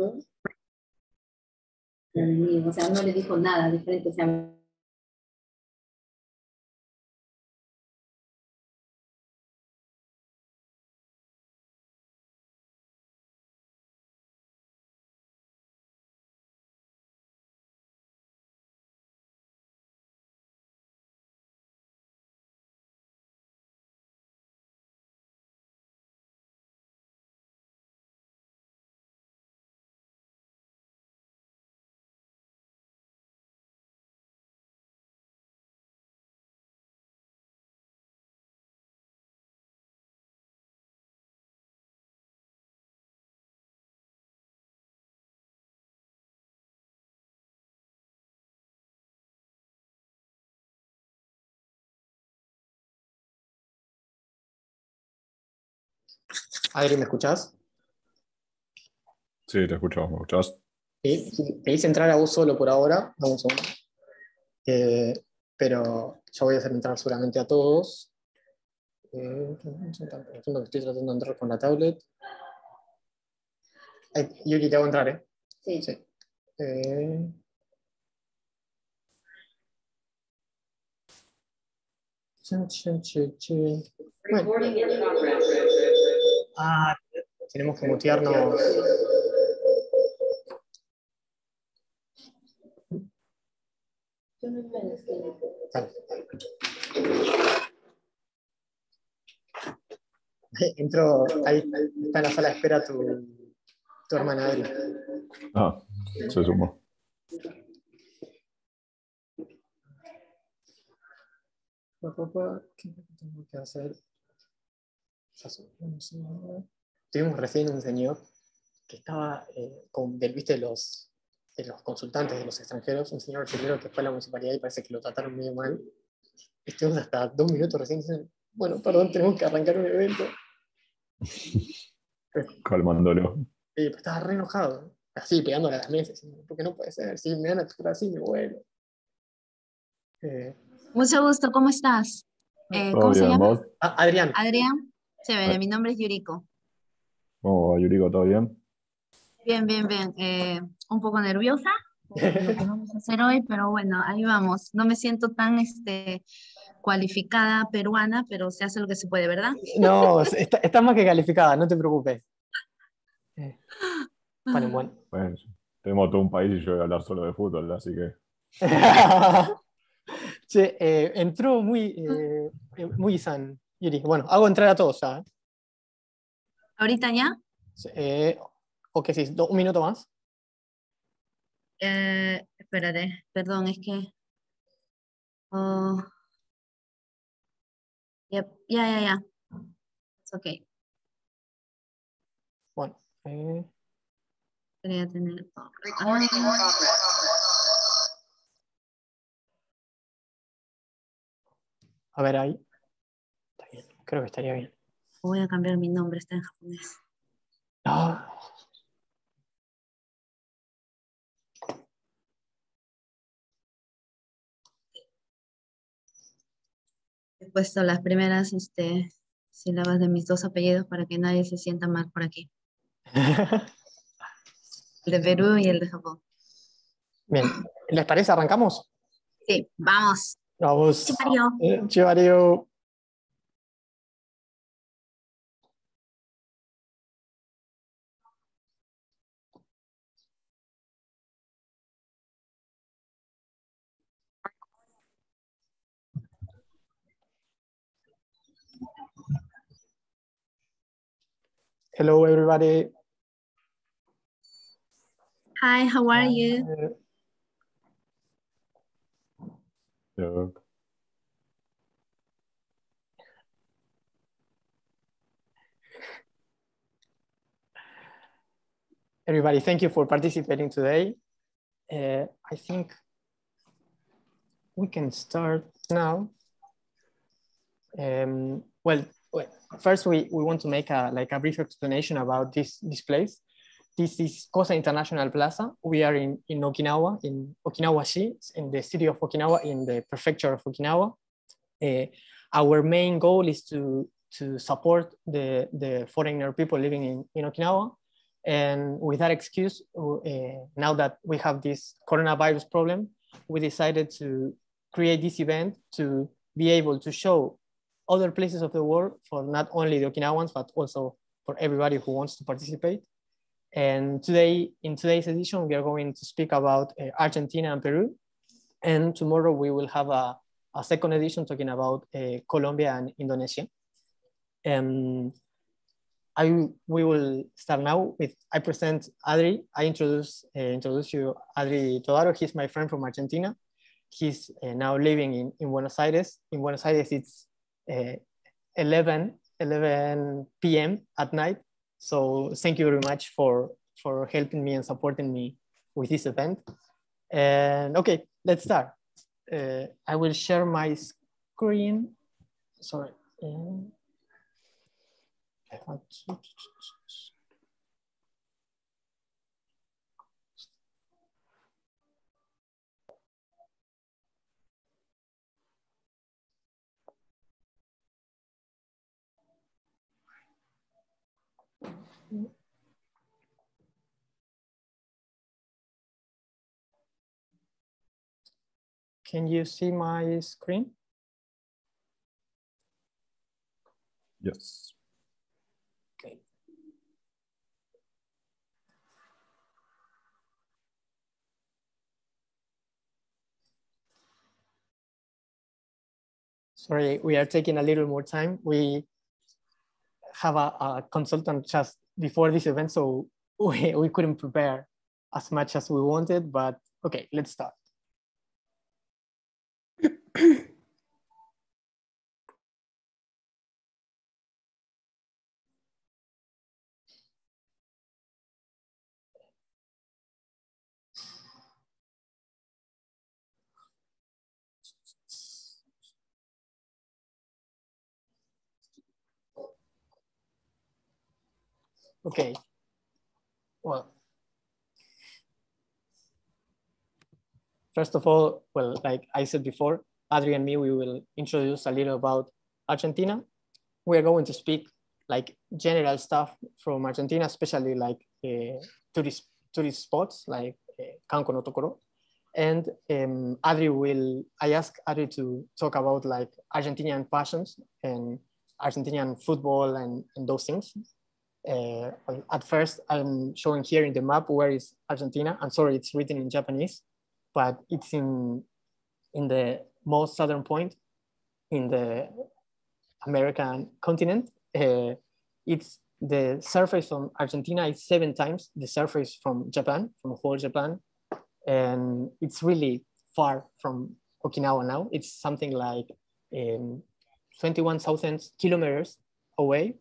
O sea, no le dijo nada diferente. O sea, Adri, ¿me escuchás? Sí, te escucho, ¿me escuchás? Sí, te hice entrar a vos solo por ahora, vamos a segundo. Eh, pero yo voy a hacer entrar seguramente a todos. Eh, estoy tratando de entrar con la tablet. Ay, Yuri, te hago entrar, ¿eh? Sí. Sí. Eh, chin, chin, chin, chin. Bueno. Ah, tenemos que mutearnos. Vale. Entró, ahí está en la sala de espera tu, tu hermana Adri. Ah, se sumó. ¿Qué tengo que hacer? Segundo. Tuvimos recién un señor que estaba eh, con, del, viste, los, de los consultantes de los extranjeros, un señor brasileño que fue a la municipalidad y parece que lo trataron medio mal. Estuvimos hasta dos minutos recién dicen, bueno, perdón, tenemos que arrancar un evento. Calmándolo. Estaba re enojado, así pegándole a las mesas, porque no puede ser, si me van a tocar así, me vuelo. Eh, Mucho gusto, ¿cómo estás? Eh, ¿Todo ¿Cómo se llama? ah, Adrián, Adrián. Chévere, mi nombre es Yuriko. ¿Cómo va, Yuriko? ¿Todo bien? Bien, bien, bien. Eh, un poco nerviosa por lo que vamos a hacer hoy, pero bueno, ahí vamos. No me siento tan este, cualificada peruana, pero se hace lo que se puede, ¿verdad? no, está, está más que calificada, no te preocupes. Eh, vale, bueno. Bueno, tenemos todo un país y yo voy a hablar solo de fútbol, así que Che, eh, entró muy, muy san, Yuri. Bueno, hago entrar a todos ya. ¿eh? Ahorita ya. Eh, ok, sí, un minuto más. Eh, espérate, perdón, es que. Oh. Yep, Ya, ya, ya. Es ok. Bueno, eh, Quería tener todo. a ver ahí. Creo que estaría bien. Voy a cambiar mi nombre, está en japonés. Ah, He puesto las primeras este, sílabas de mis dos apellidos para que nadie se sienta mal por aquí. El de Perú y el de Japón. Bien, ¿les parece? ¿Arrancamos? Sí, vamos. Vamos. Chivario. Eh, Chivario. Hello, everybody. Hi, how are you? Yo- everybody, thank you for participating today. Uh, I think we can start now. Um, well, well, first we, we want to make a like a brief explanation about this this place. This is Koza International Plaza. We are in, in Okinawa, in Okinawa-shi, in the city of Okinawa, in the prefecture of Okinawa. Uh, our main goal is to, to support the, the foreigner people living in, in Okinawa And with that excuse, uh, now that we have this coronavirus problem, we decided to create this event to be able to show other places of the world for not only the Okinawans, but also for everybody who wants to participate. And today, in today's edition, we are going to speak about uh, Argentina and Peru. And tomorrow we will have a, a second edition talking about uh, Colombia and Indonesia. Um, I, we will start now with, I present Adri. I introduce, uh, introduce you Adri Todaro. He's my friend from Argentina. He's uh, now living in, in Buenos Aires. In Buenos Aires, it's uh, 11, 11 p.m. at night. So thank you very much for, for helping me and supporting me with this event. And okay, let's start. Uh, I will share my screen. Sorry. Um, Can you see my screen? Yes. Okay. Sorry, we are taking a little more time. We have a, a consultant just before this event, so we, we couldn't prepare as much as we wanted, but okay, let's start. Okay. Well, first of all, well, like I said before, Adri and me, we will introduce a little about Argentina. We are going to speak like general stuff from Argentina, especially like uh, tourist tourist spots like uh, Canco no Tokoro. And um, Adri will, I ask Adri to talk about like Argentinian passions and Argentinian football and, and those things uh, at first I'm showing here in the map where is Argentina. I'm sorry, it's written in Japanese, but it's in, in the most southern point in the American continent. Uh, it's the surface from Argentina is seven times the surface from Japan, from whole Japan. And it's really far from Okinawa now. It's something like um, 21,000 kilometers away.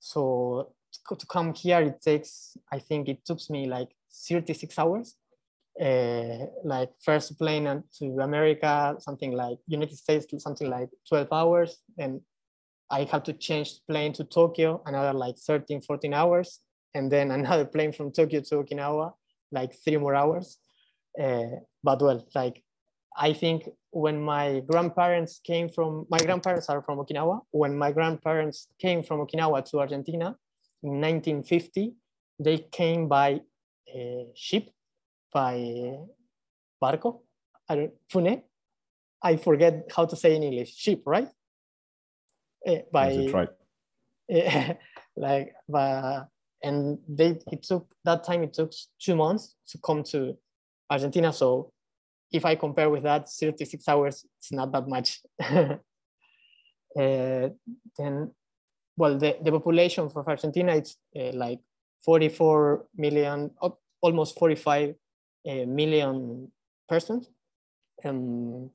So to come here, it takes, I think it took me like 36 hours. Uh, like first plane to America, something like United States, something like 12 hours. And I had to change plane to Tokyo, another like 13, 14 hours. And then another plane from Tokyo to Okinawa, like three more hours. Uh, but well, like I think when my grandparents came from, my grandparents are from Okinawa. When my grandparents came from Okinawa to Argentina, in 1950, they came by a ship, by barco, I don't, fune. I forget how to say in English, ship, right? Uh, by Yes, right. uh, like, and they it took that time. It took two months to come to Argentina. So if I compare with that, 36 hours, it's not that much. uh, then well, the, the population of Argentina is uh, like 44 million, almost 45 uh, million persons. Um,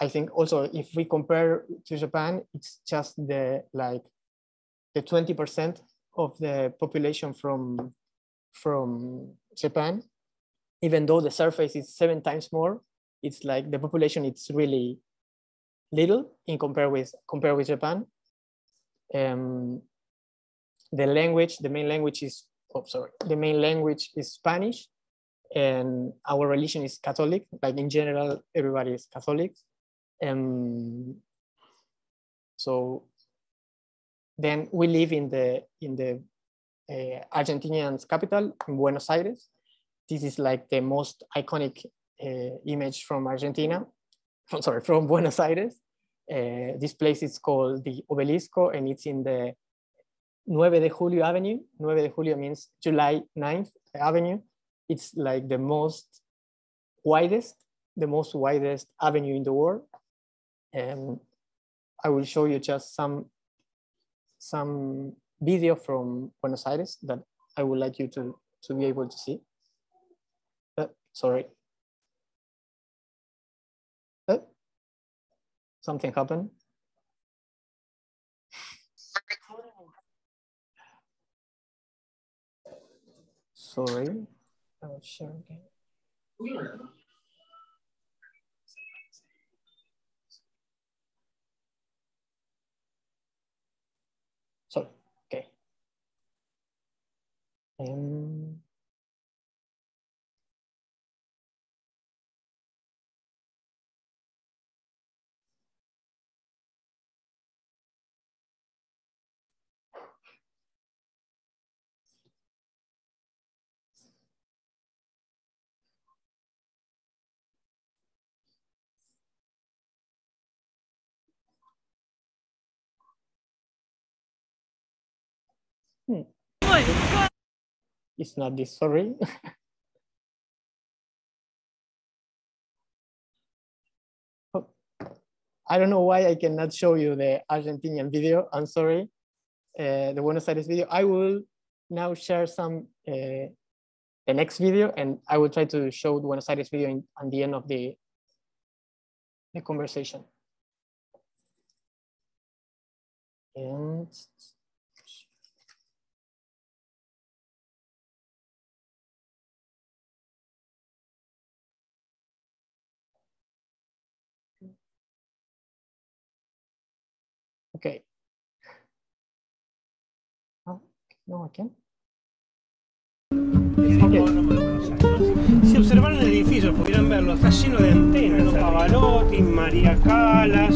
I think also if we compare to Japan, it's just the like the 20% of the population from from Japan. Even though the surface is seven times more, it's like the population it's really little in compare with compare with Japan um, the language, the main language is, oh, sorry, the main language is Spanish and our religion is Catholic. Like in general, everybody is Catholic. Um, so then we live in the, in the uh, Argentinian's capital, Buenos Aires. This is like the most iconic uh, image from Argentina, from, sorry, from Buenos Aires. Uh, this place is called the Obelisco and it's in the 9 de Julio Avenue. 9 de Julio means July 9th Avenue. It's like the most widest, the most widest avenue in the world. And I will show you just some, some video from Buenos Aires that I would like you to, to be able to see. Uh, sorry. Something happened. Sorry, I'll share again. Sorry, okay. Um, It's not this, sorry. Oh, I don't know why I cannot show you the Argentinian video. I'm sorry. Uh, the Buenos Aires video. I will now share some uh, the next video, and I will try to show the Buenos Aires video in, at the end of the the conversation. And Okay. Oh, no, can't. Si observaran el edificio, pudieran verlo, está lleno de antenas, los Pavarotti, María Calas,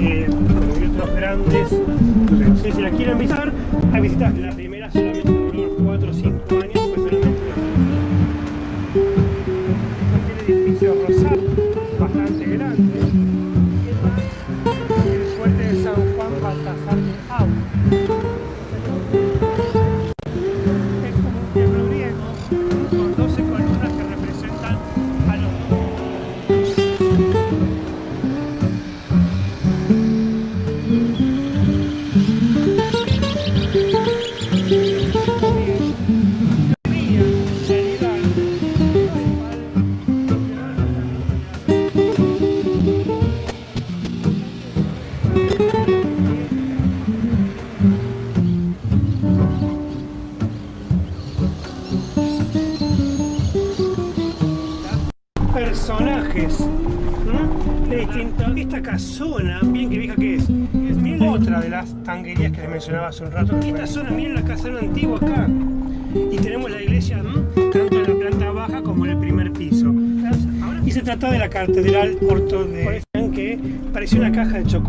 eh, y otros grandes. Entonces, si la quieren visitar, hay visitas. La primera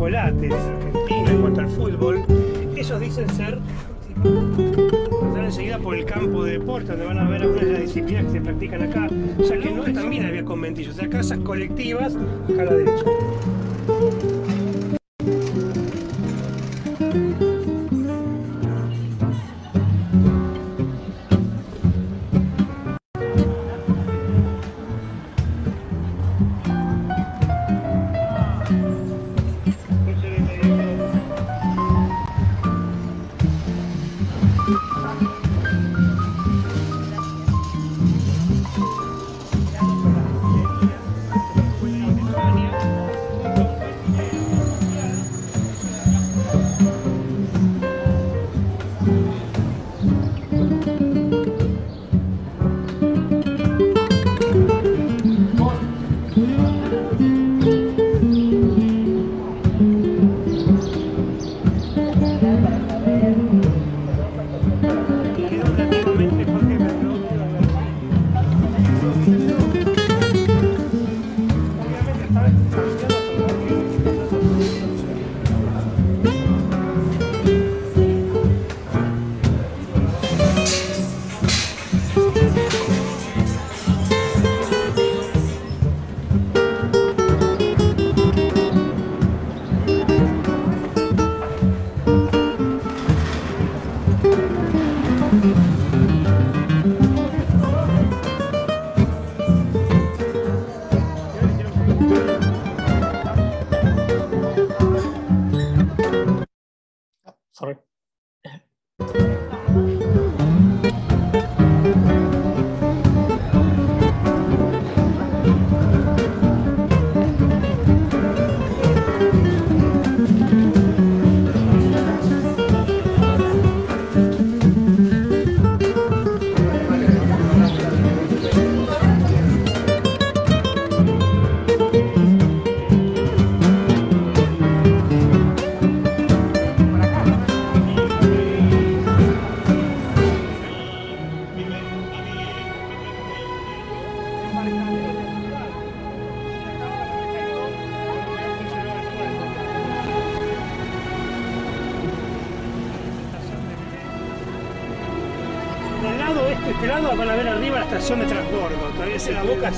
argentina en cuanto al fútbol. Ellos dicen ser Pasar enseguida por el campo de deporte, donde van a ver algunas de las disciplinas que se practican acá, ya que no también había conventillos, o sea, casas colectivas acá a la derecha.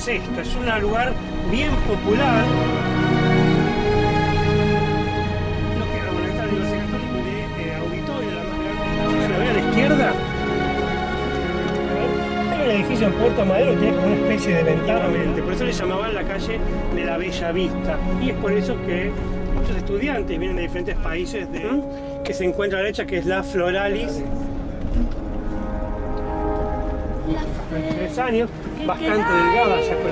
Es es un lugar bien popular. Lo que bueno, esta es la Universidad Católica de eh, Auditorio, la más grande. Ve a la izquierda, hay un edificio en Puerto Madero tiene como una especie de ventana, por eso le llamaban la calle de la Bella Vista. Y es por eso que muchos estudiantes vienen de diferentes países de, que se encuentra a la derecha, que es la Floralis. Años, bastante delgada ya con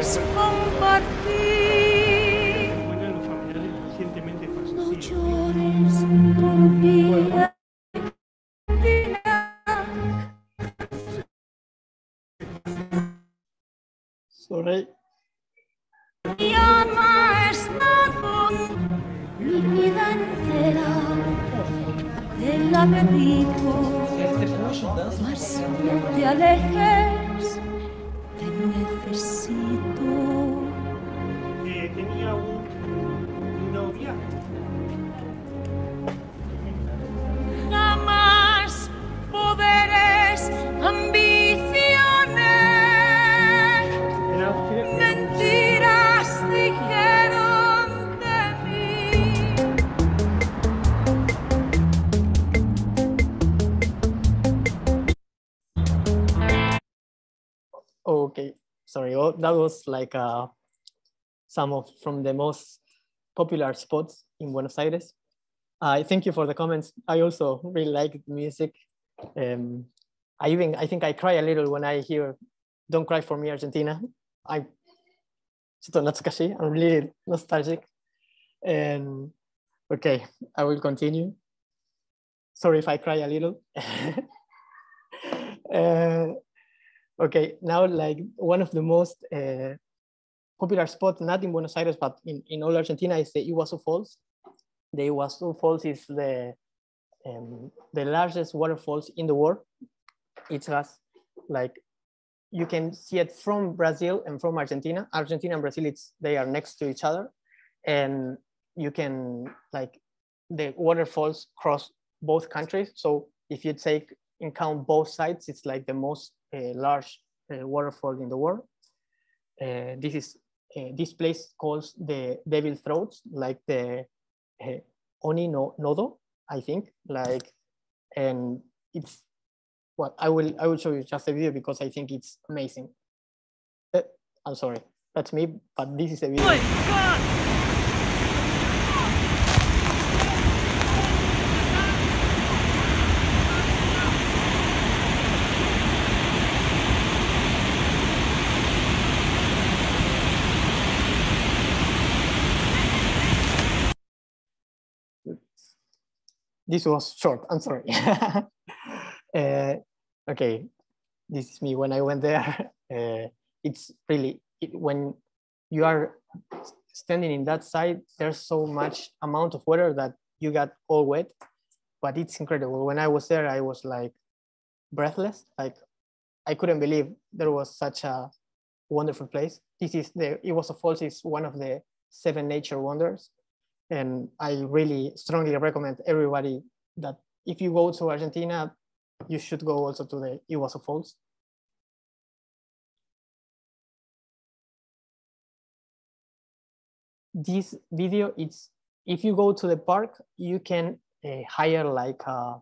Oh, okay, sorry. That was like uh, some of from the most popular spots in Buenos Aires. I uh, thank you for the comments. I also really like music. Um, I even I think I cry a little when I hear "Don't Cry for Me, Argentina." I I'm really nostalgic. And okay, I will continue. Sorry if I cry a little. uh, Okay, now like one of the most uh, popular spots, not in Buenos Aires, but in, in all Argentina is the Iguazu Falls. The Iguazu Falls is the, um, the largest waterfalls in the world. It has like, you can see it from Brazil and from Argentina. Argentina and Brazil, it's, they are next to each other. And you can like, the waterfalls cross both countries. So if you take in count both sides, it's like the most uh, large uh, waterfall in the world. Uh, this is uh, this place calls the Devil Throats, like the uh, Oni no Nodo, I think. Like, and it's what I will I will show you just a video because I think it's amazing. Uh, I'm sorry, that's me, but this is a video. This was short. I'm sorry. uh, okay, this is me when I went there. Uh, it's really it, when you are standing in that side. There's so much amount of water that you got all wet, but it's incredible. When I was there, I was like breathless. Like I couldn't believe there was such a wonderful place. This is the Iguazu Falls is one of the seven nature wonders and I really strongly recommend everybody that if you go to Argentina, you should go also to the Iguazu Falls. This video, it's if you go to the park, you can uh, hire like a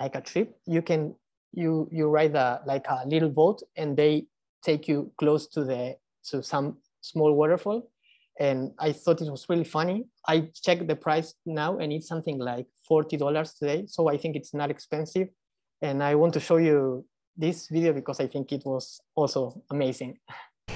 like a trip. You can you you ride a like a little boat, and they take you close to the to some small waterfall and I thought it was really funny. I checked the price now and it's something like $40 today. So I think it's not expensive. And I want to show you this video because I think it was also amazing.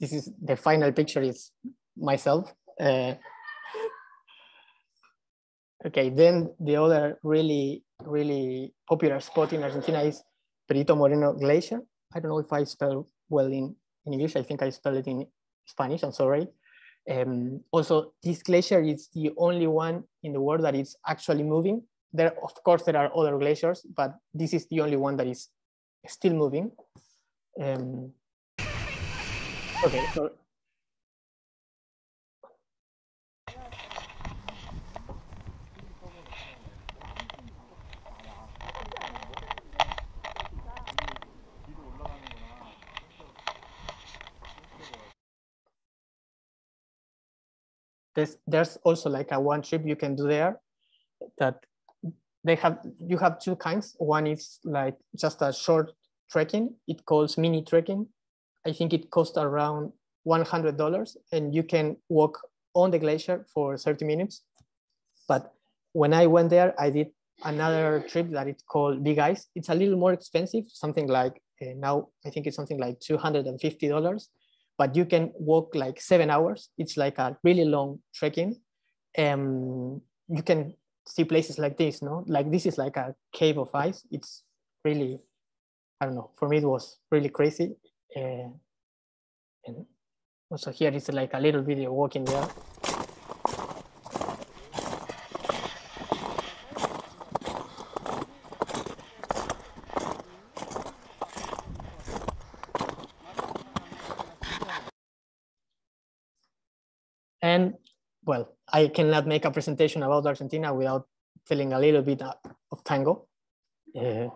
this is final picture is myself. Uh, okay, then the other really, really popular spot in Argentina is Perito Moreno Glacier. I don't know if I spell well in, in English. I think I spell it in Spanish, I'm sorry. Um, also, this glacier is the only one in the world that is actually moving. There, of course, there are other glaciers, but this is the only one that is still moving. Um, okay, so there's there's also like a one trip you can do there that they have you have two kinds. One is like just a short trekking it calls mini trekking i think it costs around $100 and you can walk on the glacier for 30 minutes. But when i went there i did another trip that it's called big ice. It's a little more expensive something like uh, now i think it's something like $250 but you can walk like seven hours. It's like a really long trekking. Um, you can see places like this, no? Like this is like a cave of ice. It's really, I don't know, for me it was really crazy. Uh, and also here is like a little video walking there. And well, I cannot make a presentation about Argentina without feeling a little bit of tango. Uh,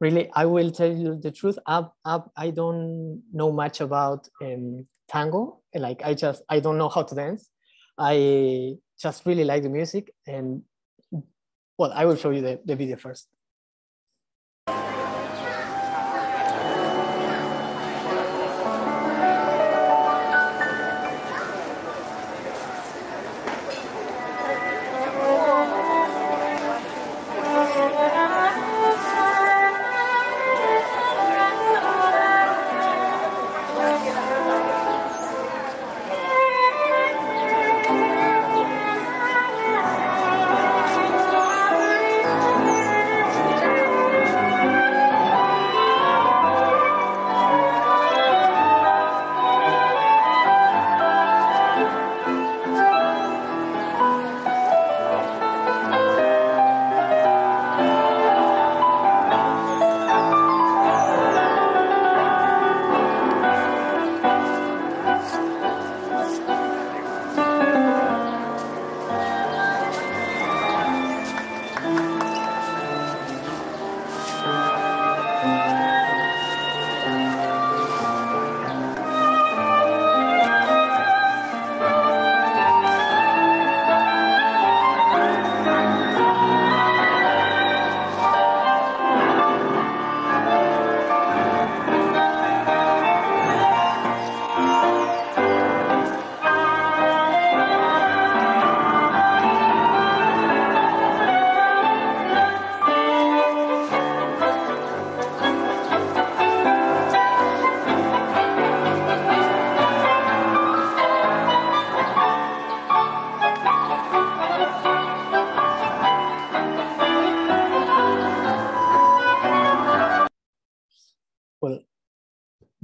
really, I will tell you the truth. I, I, I don't know much about um, tango. Like I just, I don't know how to dance. I just really like the music and well, I will show you the, the video first.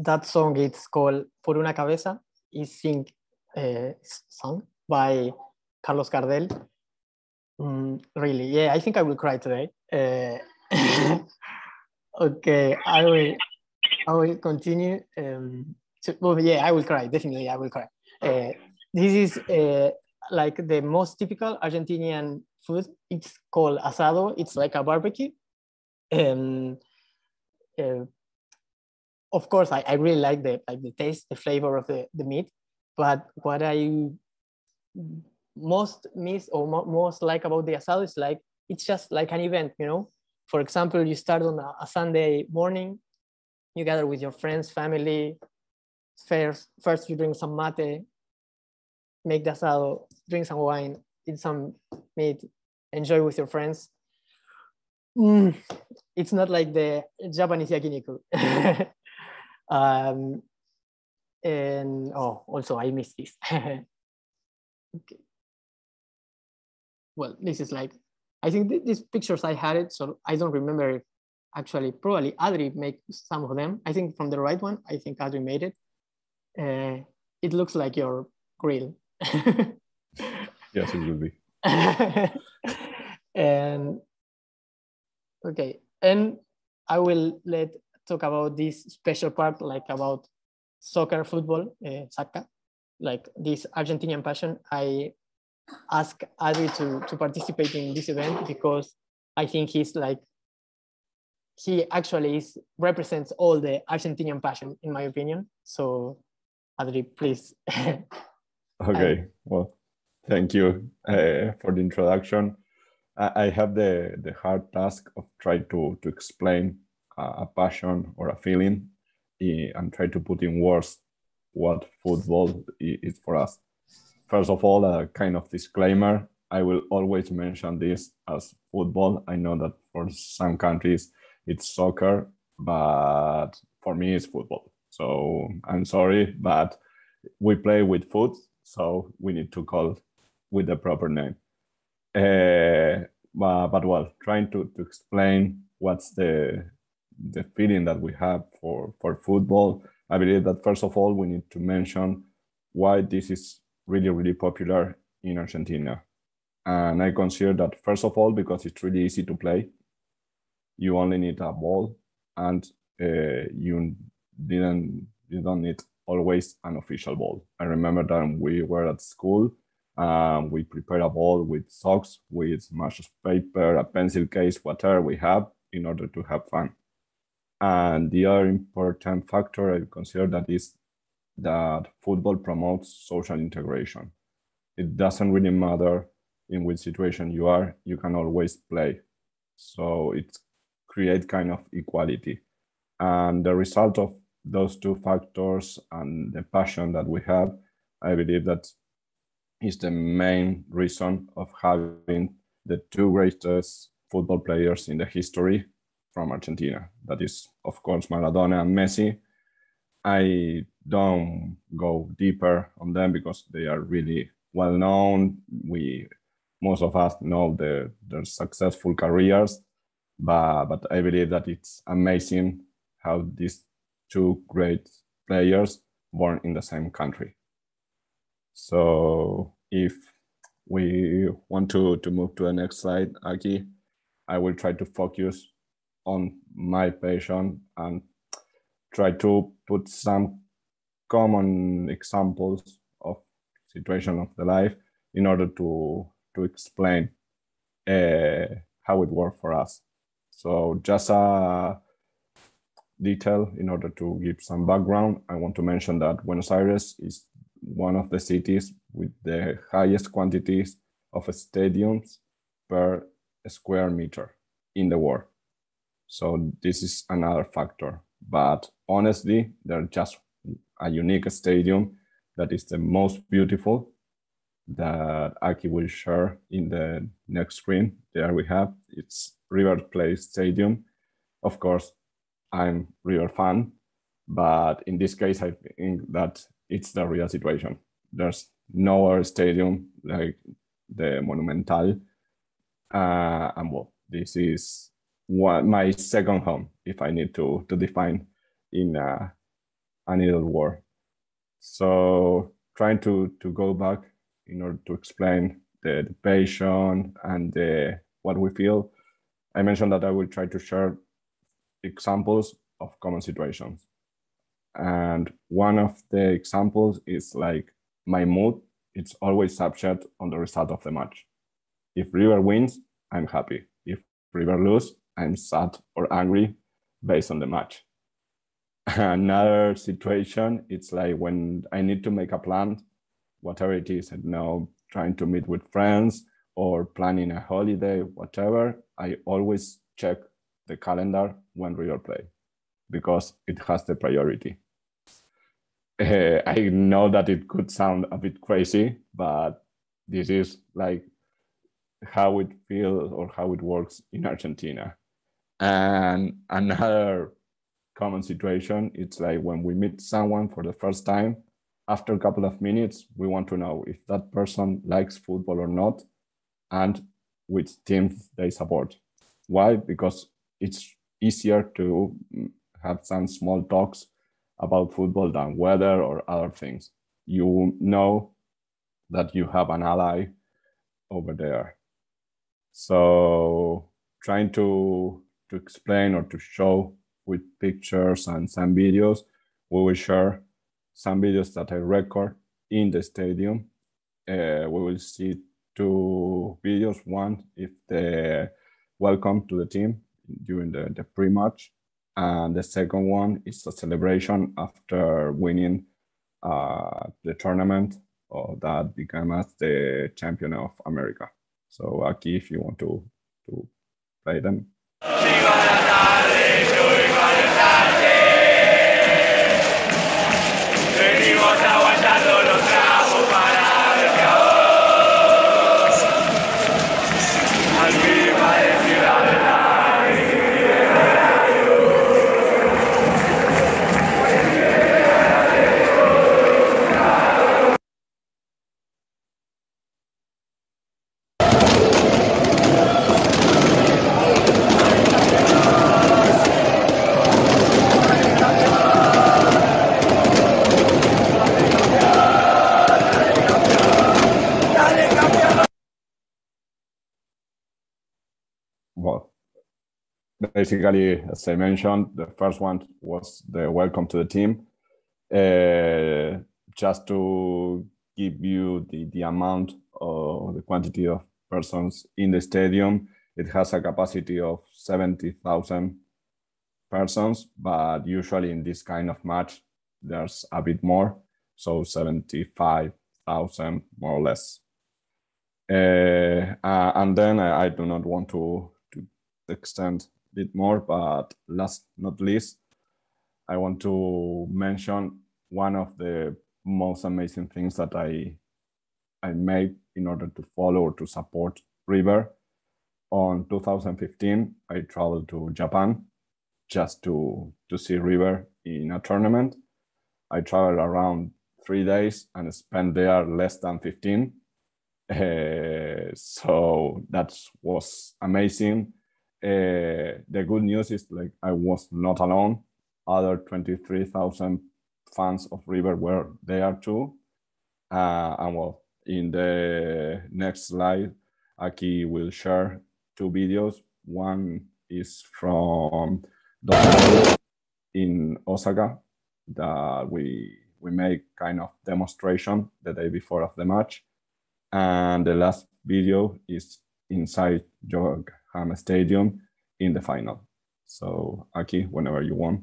That song is called Por una cabeza. Is sing, uh, sung by Carlos Gardel. Mm, really, yeah, I think I will cry today. Uh, okay, I will, I will continue. Um, well, yeah, I will cry. Definitely, I will cry. Uh, this is uh, like the most typical Argentinian food. It's called asado. It's like a barbecue. Um, uh, of course, I, I really like the like the taste, the flavor of the, the meat. But what I most miss or mo most like about the asado is like it's just like an event, you know. For example, you start on a, a Sunday morning, you gather with your friends, family. First, first you drink some mate, make the asado, drink some wine, eat some meat, enjoy with your friends. Mm, it's not like the Japanese yakiniku. um, and oh, also I missed this. okay. Well, this is like, I think th these pictures I had it, so I don't remember if actually, probably Adri made some of them. I think from the right one, I think Adri made it. Uh, it looks like your grill. Yes, it will be. and okay, and I will let talk about this special part, like about soccer, football, uh, soccer, like this Argentinian passion. I ask Adri to to participate in this event because I think he's like he actually is represents all the Argentinian passion, in my opinion. So, Adri, please. Okay, well, thank you uh, for the introduction. I, I have the, the hard task of trying to, to explain a, passion or a feeling and try to put in words what football is for us. First of all, a kind of disclaimer. I will always mention this as football. I know that for some countries it's soccer, but for me it's football. So I'm sorry, but we play with foot, so we need to call with the proper name. Uh, but, but well, trying to, to explain what's the the feeling that we have for, for football, I believe that first of all we need to mention why this is really really popular in Argentina, and I consider that first of all because it's really easy to play. You only need a ball, and uh, you didn't you don't need always an official ball. I remember that we were at school um, we prepare a ball with socks, with much paper, a pencil case, whatever we have in order to have fun. And the other important factor I consider that is that football promotes social integration. It doesn't really matter in which situation you are, you can always play. So it creates kind of equality. And the result of those two factors and the passion that we have, I believe that is the main reason of having the two greatest football players in the history from Argentina. That is, of course, Maradona and Messi. I don't go deeper on them because they are really well known. We most of us know the, their successful careers, but but I believe that it's amazing how these two great players born in the same country. So if we want to, to move to the next slide, Aki, I will try to focus on my patient and try to put some common examples of situation of the life in order to to explain uh, how it worked for us. So just a detail in order to give some background, I want to mention that Buenos Aires is one of the cities with the highest quantities of stadiums per square meter in the world. So this is another factor. But honestly, they're just a unique stadium that is the most beautiful that Aki will share in the next screen. There we have it's River Plate Stadium. Of course, I'm River fan, but in this case, I think that it's the real situation. There's no other stadium like the Monumental, uh, and well, this is one, my second home if I need to to define in uh, a needle word. So trying to to go back in order to explain the, the passion and the, what we feel. I mentioned that I will try to share examples of common situations. And one of the examples is like my mood, it's always subject on the result of the match. If River wins, I'm happy. If River lose, I'm sad or angry based on the match. Another situation, it's like when I need to make a plan, whatever it is, you know, trying to meet with friends or planning a holiday, whatever, I always check the calendar when River play because it has the priority. Uh, I know that it could sound a bit crazy, but this is like how it feels or how it works in Argentina. And another common situation, it's like when we meet someone for the first time, after a couple of minutes, we want to know if that person likes football or not and which team they support. Why? Because it's easier to have some small talks about football than weather or other things. you know that you have an ally over there. So trying to to explain or to show with pictures and some videos, we will share some videos that I record in the stadium. Uh, we will see two videos. One, if the welcome to the team during the, the pre-match, and the second one is a celebration after winning uh, the tournament or that became as the champion of America. So aquí, if you want to to play them. Venimos basically, as I mentioned, the first one was the welcome to the team. Uh, just to give you the, the amount or the quantity of persons in the stadium, it has a capacity of 70,000 persons, but usually in this kind of match, there's a bit more, so 75,000 more or less. Uh, uh, and then I, I do not want to to extend bit more, but last not least, I want to mention one of the most amazing things that I I made in order to follow or to support River. On 2015, I traveled to Japan just to to see River in a tournament. I traveled around three days and spent there less than 15 uh, so that was amazing. Uh, the good news is like I was not alone. Other 23,000 fans of River were there too. Uh, and well, in the next slide, Aki will share two videos. One is from in Osaka that we we make kind of demonstration the day before of the match and the last video is inside Yokohama Stadium in the final. So Aki, whenever you want.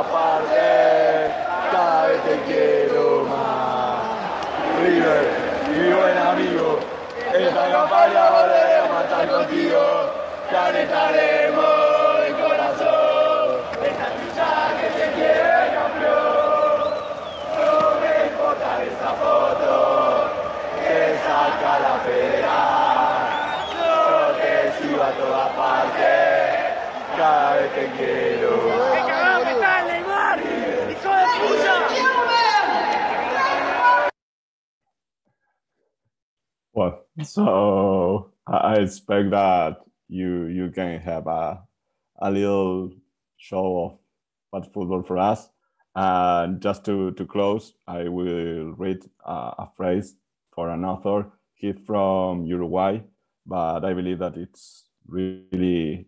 Sigo a todas partes, cada vez te quiero más. River, mi buen amigo, esta campaña volveremos a estar contigo. El expect that you you can have a a little show of what football for us. And just to, to close, I will read uh, a phrase for an author. he's from Uruguay, but I believe that it's really,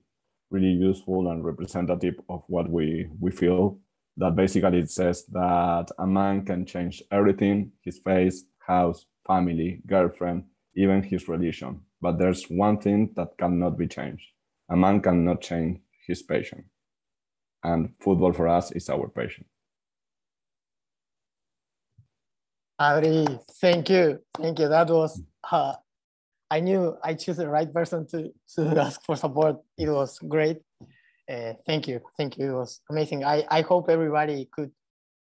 really useful and representative of what we, we feel. That basically it says that a man can change everything, his face, house, family, girlfriend, even his religion. But there's one thing that cannot be changed. A man cannot change his passion. And football for us is our passion. Adri, thank you. Thank you. That was, uh, I knew I chose the right person to, to ask for support. It was great. Uh, thank you. Thank you. It was amazing. I, I hope everybody could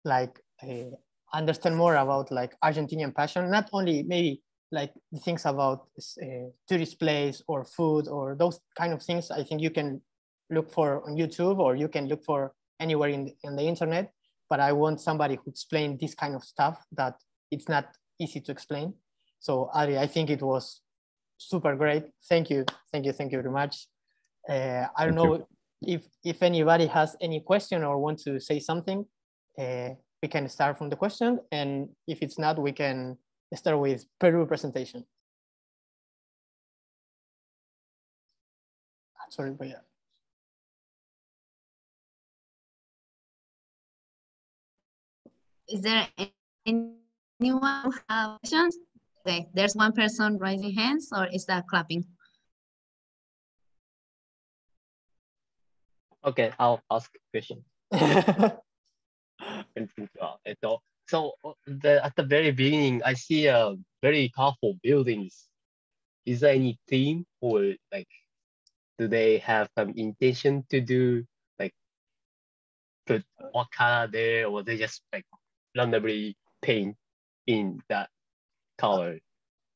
like uh, understand more about like Argentinian passion, not only maybe like things about uh, tourist place or food or those kind of things. I think you can look for on YouTube or you can look for anywhere in, in the internet. But I want somebody who explain this kind of stuff that it's not easy to explain. So Ari, I think it was super great. Thank you, thank you, thank you very much. Uh, I don't Thank know you. if if anybody has any question or want to say something. Uh, we can start from the question, and if it's not, we can start with Peru presentation. Ah, Sorry, but yeah. Is there anyone who have questions? Okay, there's one person raising hands or is that clapping? Okay, I'll ask a question. Uh, so, so uh, the, at the very beginning, I see a very colorful buildings. Is there any theme or like, do they have some intention to do like, put what color there, or they just like randomly paint in that color?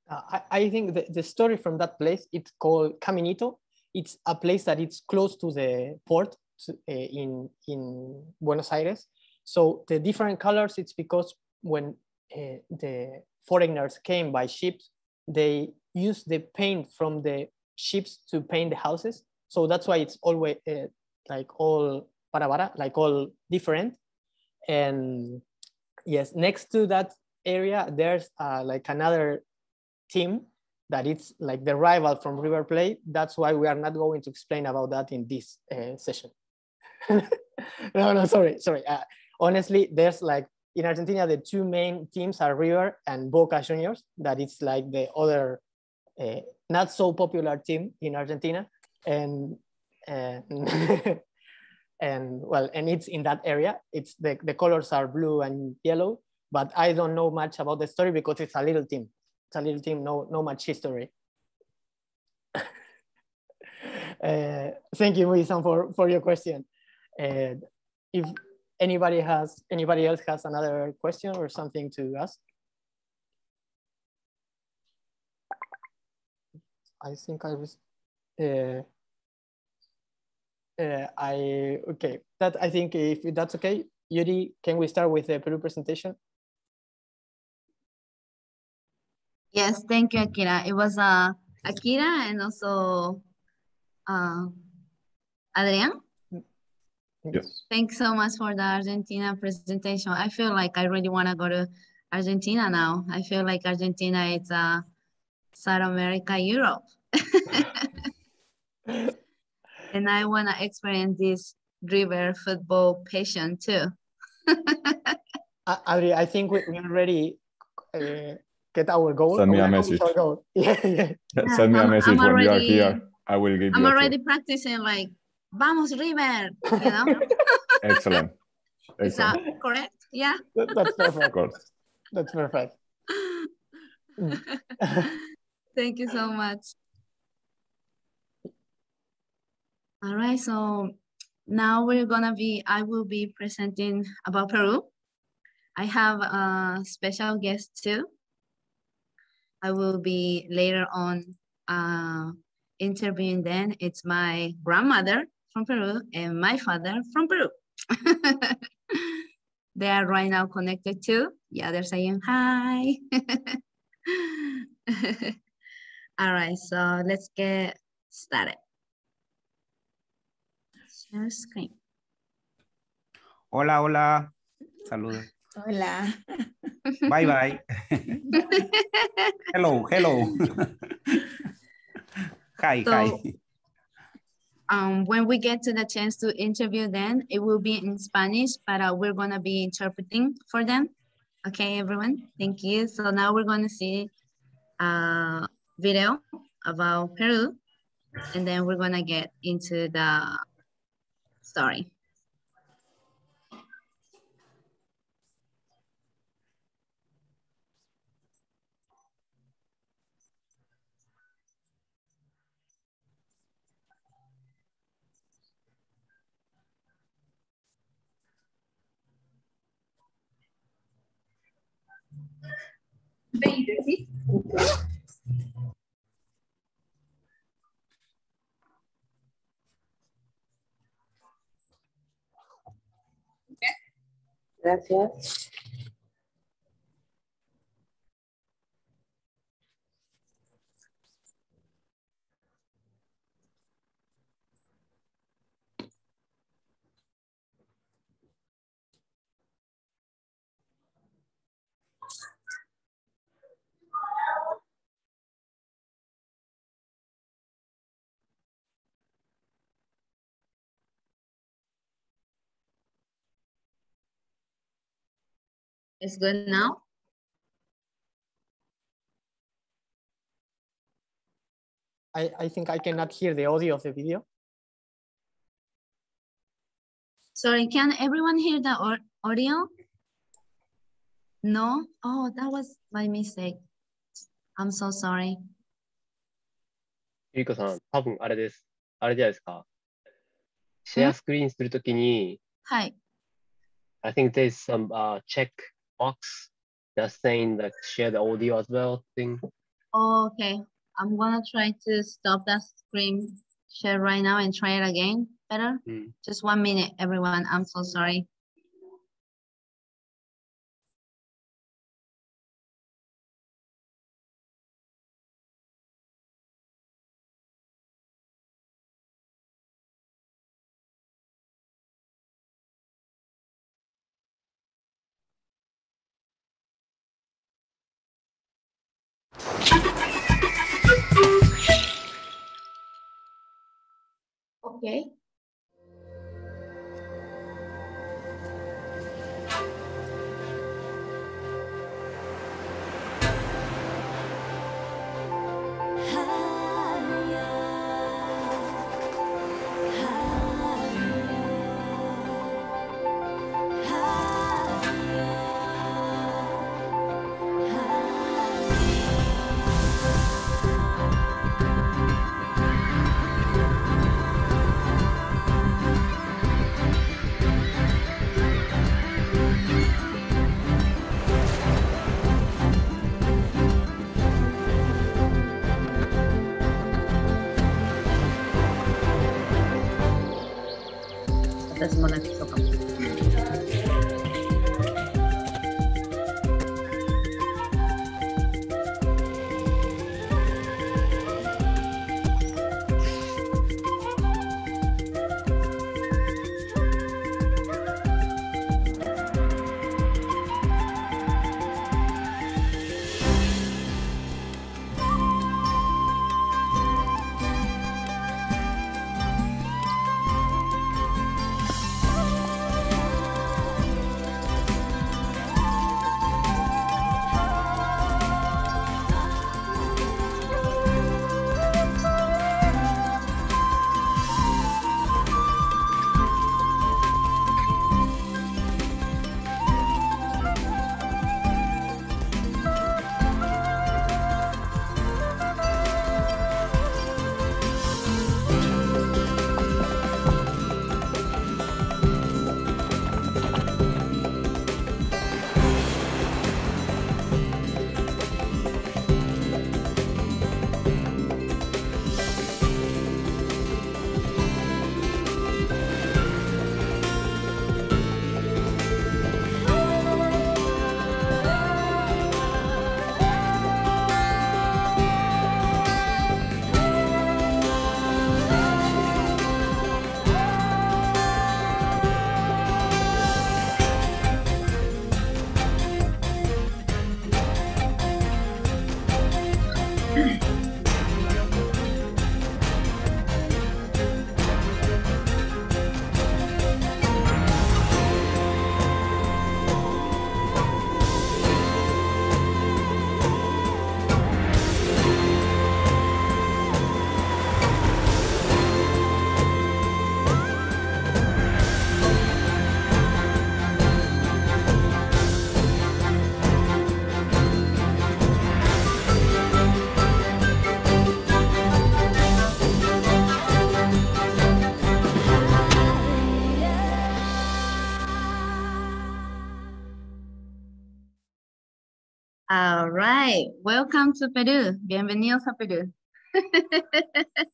Uh, I, I think the, the story from that place, it's called Caminito. It's a place that it's close to the port to- uh, in, in Buenos Aires. So the different colors, it's because when uh, the foreigners came by ships, they used the paint from the ships to paint the houses. So that's why it's always uh, like all para like all different. And yes, next to that area, there's uh, like another team that it's like the rival from River Plate. That's why we are not going to explain about that in this uh, session. no, no, sorry, sorry. Uh, honestly, there's like in Argentina, the two main teams are River and Boca Juniors. That it's like the other uh, not so popular team in Argentina, and and and well, and it's in that area. It's the the colors are blue and yellow. But I don't know much about the story because it's a little team. It's a little team. No, no much history. Uh, thank you, Muisan, for, for your question. And if anybody has anybody else has another question or something to ask, I think I was. Uh, uh, I okay. That I think if that's okay, Yuri, can we start with the Peru presentation? Yes, thank you, Akira. It was uh, Akira and also uh, Adrian. Yes. Thanks so much for the Argentina presentation. I feel like I really want to go to Argentina now. I feel like Argentina is uh, South America, Europe. and I want to experience this river football passion too. Uh, Adri, I think we, we already uh, get our goal. Send me a message. goal. Yeah, yeah. Yeah, Send me a I'm- message I'm when you are here. I will give I'm you a tour. already practicing like, vamos River, you know? Excellent. Is that correct? Yeah. That- that's Of perfect. course. That's perfect. Thank you so much. All right, so now we're gonna be, I will be presenting about Peru. I have a special guest too. I will be later on uh, interviewing them. It's my grandmother from Peru and my father from Peru. They are right now connected too. Yeah, they're saying hi. All right, so let's get started. Share screen. Hola, hola. Saludos. Hola. Bye bye. hello, hello. hi, So- hi. Um, when we get to the chance to interview them, it will be in Spanish, but uh, we're gonna be interpreting for them. Okay, everyone, thank you. So now we're gonna see a video about Peru, and then we're gonna get into the story. Gracias. It's good now. I, I think I cannot hear the audio of the video. Sorry, can everyone hear the au- audio? No? Oh, that was my mistake. I'm so sorry. ゆいこさん、多分あれです。あれじゃないですか。シェアスクリーンするときに、はい。 I think there's some uh, check box that's saying that share the audio as well thing. Oh, okay. I'm gonna try to stop that screen share right now and try it again. Better? Mm. Just one minute, everyone. I'm so sorry. Okay. Right, welcome to Peru. Bienvenidos a Peru.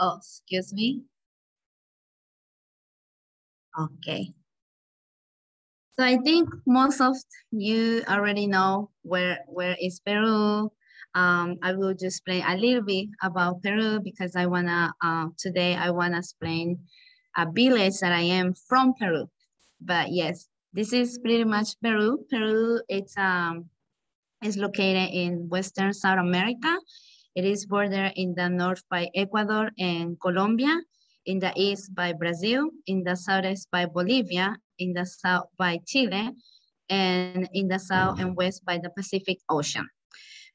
oh, excuse me. Okay. So I think most of you already know where, where is Peru. Um, I will just explain a little bit about Peru because I wanna, uh, today I wanna explain a village that I am from Peru. But yes, this is pretty much Peru. Peru, it's, um, is located in Western South America. It is bordered in the north by Ecuador and Colombia, in the east by Brazil, in the southeast by Bolivia, in the south by Chile, and in the south and west by the Pacific Ocean.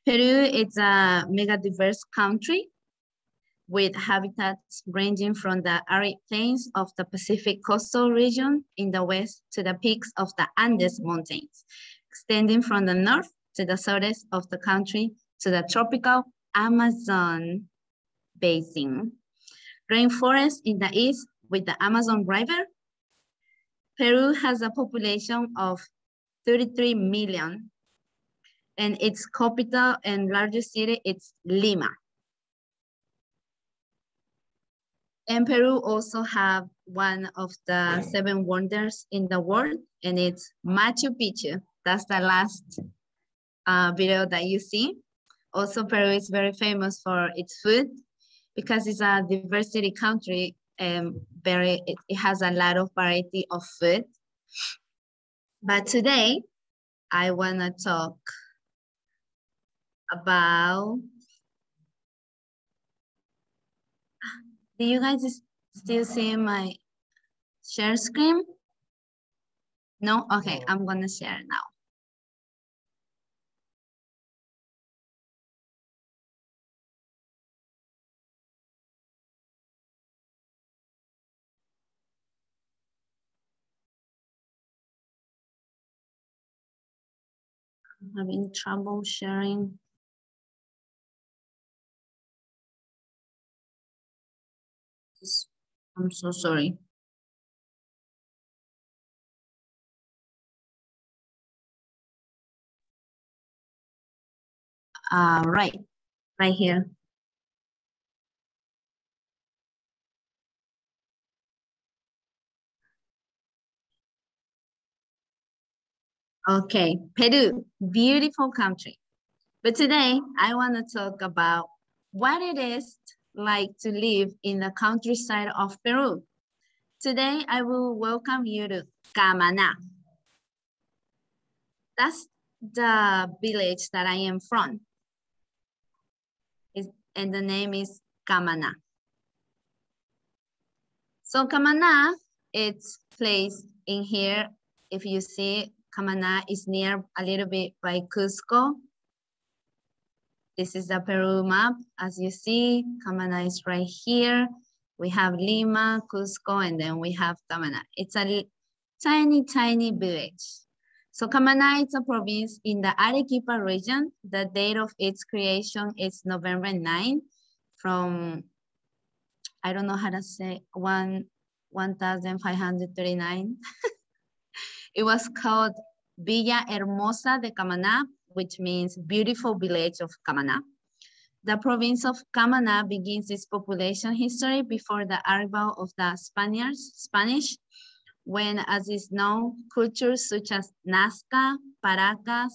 Peru is a mega diverse country with habitats ranging from the arid plains of the Pacific coastal region in the west to the peaks of the Andes Mountains, extending from the north to the southeast of the country to the tropical Amazon basin. Rainforest in the east with the Amazon River. Peru has a population of 33 million and its capital and largest city is Lima. And Peru also have one of the seven wonders in the world, and it's Machu Picchu. That's the last uh, video that you see. Also, Peru is very famous for its food because it's a diversity country and very it, it has a lot of variety of food. But today, I wanna talk about Do you guys still see my share screen? No? Okay, I'm gonna share now. I'm having trouble sharing. I'm so sorry. Uh, right, right here. Okay, Peru, beautiful country. But today I want to talk about what it is like to live in the countryside of Peru. Today, I will welcome you to Camaná. That's the village that I am from. It's, and the name is Camaná. So Camaná, it's placed in here. If you see, Camaná is near a little bit by Cusco, this is the Peru map. As you see, Camaná is right here. We have Lima, Cusco, and then we have Camaná. It's a tiny, tiny village. So Camaná is a province in the Arequipa region. The date of its creation is November 9 from, I don't know how to say, one, 1,539. it was called Villa Hermosa de Camaná which means beautiful village of Camaná. The province of Camaná begins its population history before the arrival of the Spaniards, Spanish, when, as is known, cultures such as Nazca, Paracas,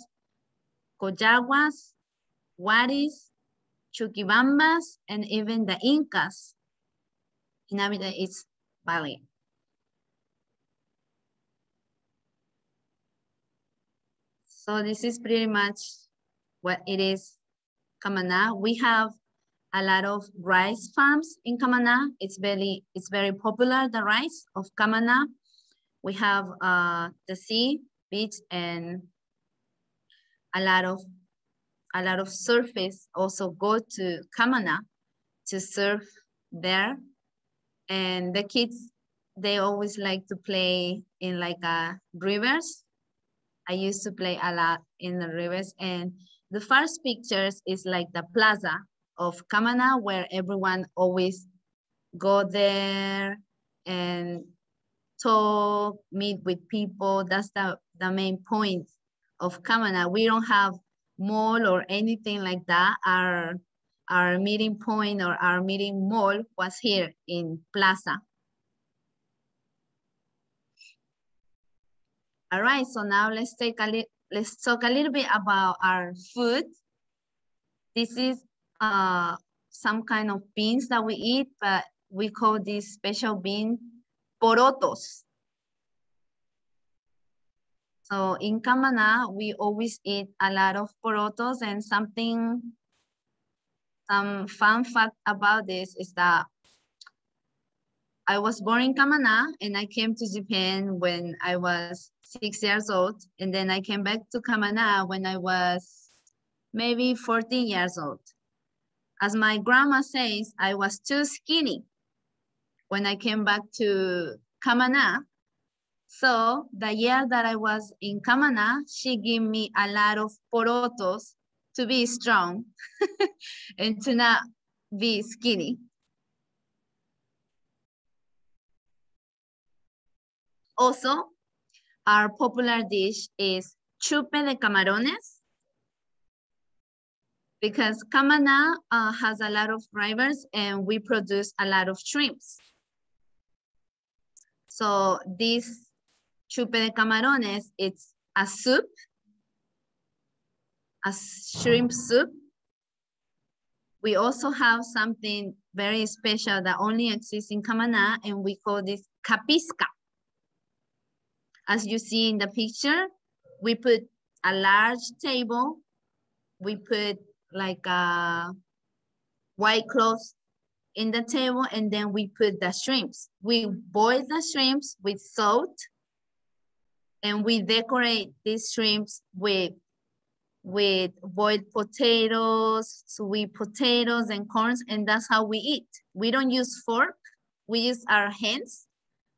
Collaguas, Huaris, Chuquibambas, and even the Incas inhabited its valley. So this is pretty much what it is Camaná. We have a lot of rice farms in Camaná. It's very, it's very popular, the rice of Camaná. We have uh, the sea, beach, and a lot of a lot of surfers also go to Camaná to surf there. And the kids, they always like to play in like a rivers I used to play a lot in the rivers and the first pictures is like the plaza of Camaná where everyone always go there and talk, meet with people. That's the, the main point of Camaná. We don't have mall or anything like that. Our, our meeting point or our meeting mall was here in Plaza. All right, so now let's take a let's talk a little bit about our food. This is uh, some kind of beans that we eat, but we call this special bean porotos. So in Camana, we always eat a lot of porotos and something, some fun fact about this is that I was born in Camana and I came to Japan when I was six years old. And then I came back to Camaná when I was maybe 14 years old. As my grandma says, I was too skinny when I came back to Camaná. So the year that I was in Camaná, she gave me a lot of porotos to be strong and to not be skinny. Also, our popular dish is chupe de camarones because Camana uh, has a lot of rivers and we produce a lot of shrimps. So this chupe de camarones, it's a soup, a shrimp soup. We also have something very special that only exists in Camana and we call this capisca. As you see in the picture, we put a large table, we put like a white cloth in the table and then we put the shrimps. We boil the shrimps with salt and we decorate these shrimps with with boiled potatoes, sweet potatoes and corns, and that's how we eat. We don't use fork, we use our hands.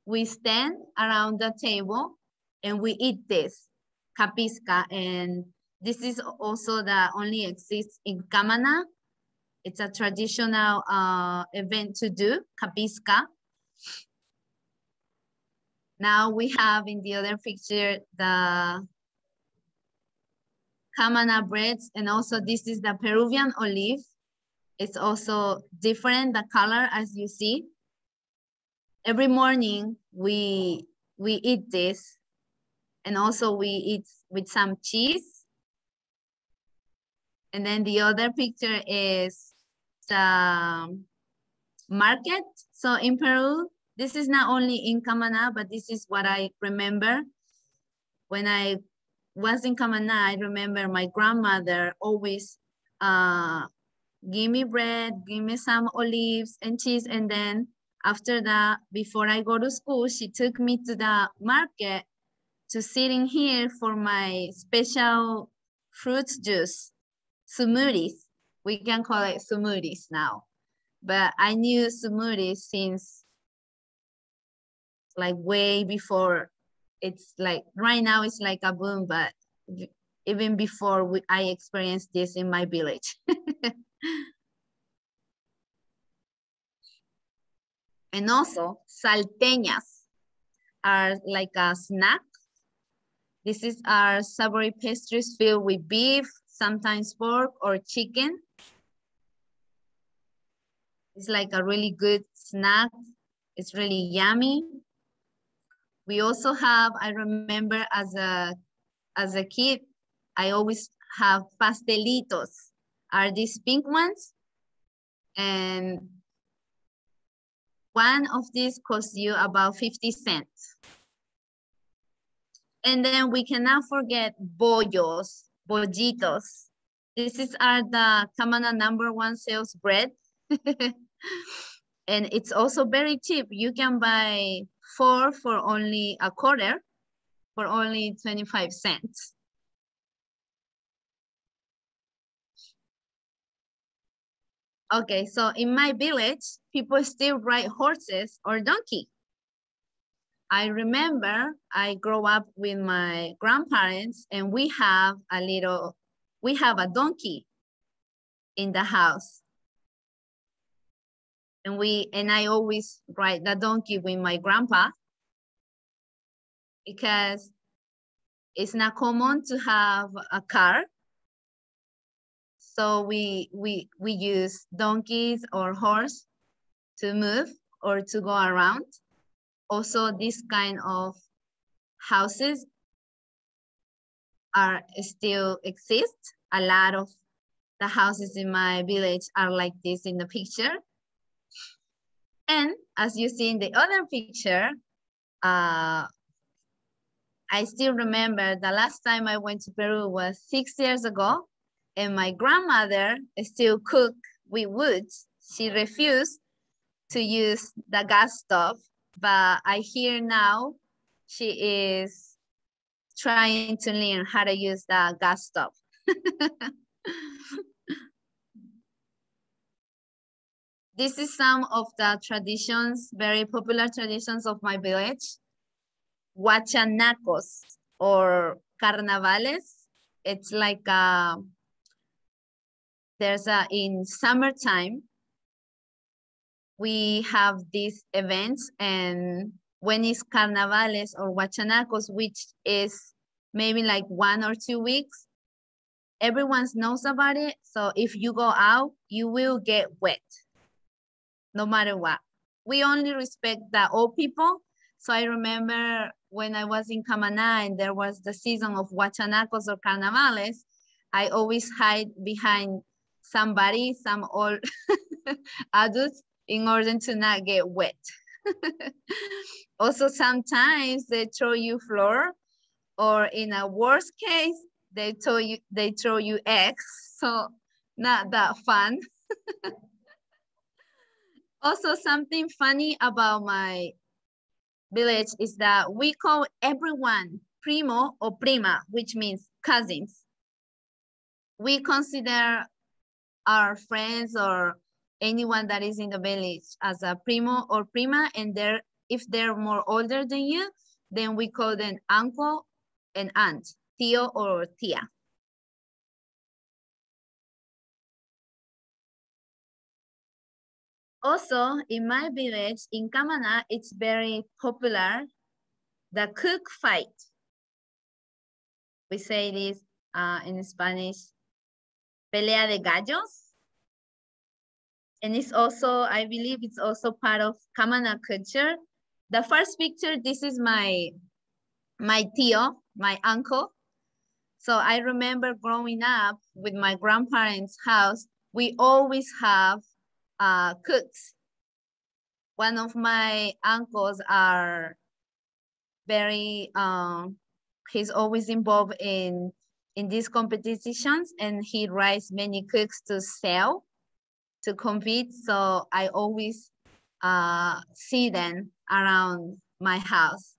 We stand around the table and we eat this capisca, and this is also that only exists in Camana. It's a traditional uh, event to do, capisca. Now we have in the other picture the Camana breads, and also this is the Peruvian olive. It's also different, the color as you see. Every morning we, we eat this, and also we eat with some cheese. And then the other picture is the market. So in Peru, this is not only in Camana, but this is what I remember. When I was in Camana, I remember my grandmother always uh, give me bread, give me some olives and cheese. And then after that, before I go to school, she took me to the market to sitting here for my special fruit juice, smoothies. We can call it smoothies now. But I knew smoothies since like way before it's like right now it's like a boom, but even before we, I experienced this in my village. and also salteñas are like a snack. This is our savory pastries filled with beef, sometimes pork or chicken. It's like a really good snack. It's really yummy. We also have, I remember as a, as a kid, I always have pastelitos. Are these pink ones? And one of these costs you about 50 cents. And then we cannot forget bollos, bollitos. This is our the Camana number one sales bread. and it's also very cheap. You can buy four for only a quarter, for only 25 cents. Okay, so in my village, people still ride horses or donkey. I remember I grew up with my grandparents and we have a little, we have a donkey in the house. And we, and I always ride the donkey with my grandpa. because it's not common to have a car. So we, we, we use donkeys or horse to move or to go around. Also, this kind of houses are still exist. A lot of the houses in my village are like this in the picture. And as you see in the other picture, uh, I still remember the last time I went to Peru was six years ago and my grandmother still cook with wood. She refused to use the gas stove, but I hear now she is trying to learn how to use the gas stove. this is some of the traditions, very popular traditions of my village. Huachanacos or carnavales. It's like a, there's a, in summertime, we have these events and when it's carnavales or huachanacos, which is maybe like one or two weeks, everyone knows about it. So if you go out, you will get wet no matter what. We only respect the old people. So I remember when I was in Camaná and there was the season of Huachanacos or Carnavales, I always hide behind somebody, some old adults in order to not get wet. also, sometimes they throw you flour or in a worst case, they throw you, they throw you eggs. So not that fun. Also, something funny about my village is that we call everyone primo or prima, which means cousins. We consider our friends or anyone that is in the village as a primo or prima, and they're, if they're more older than you, then we call them uncle and aunt, tío or tía. Also, in my village, in Camaná, it's very popular, the cook fight. We say this uh, in Spanish, pelea de gallos. And it's also, I believe it's also part of Camaná culture. The first picture, this is my, my tío, my uncle. So I remember growing up with my grandparents' house, we always have uh, cooks. One of my uncles are very, um, he's always involved in, in these competitions and he writes many cooks to sell, to compete. So I always uh, see them around my house.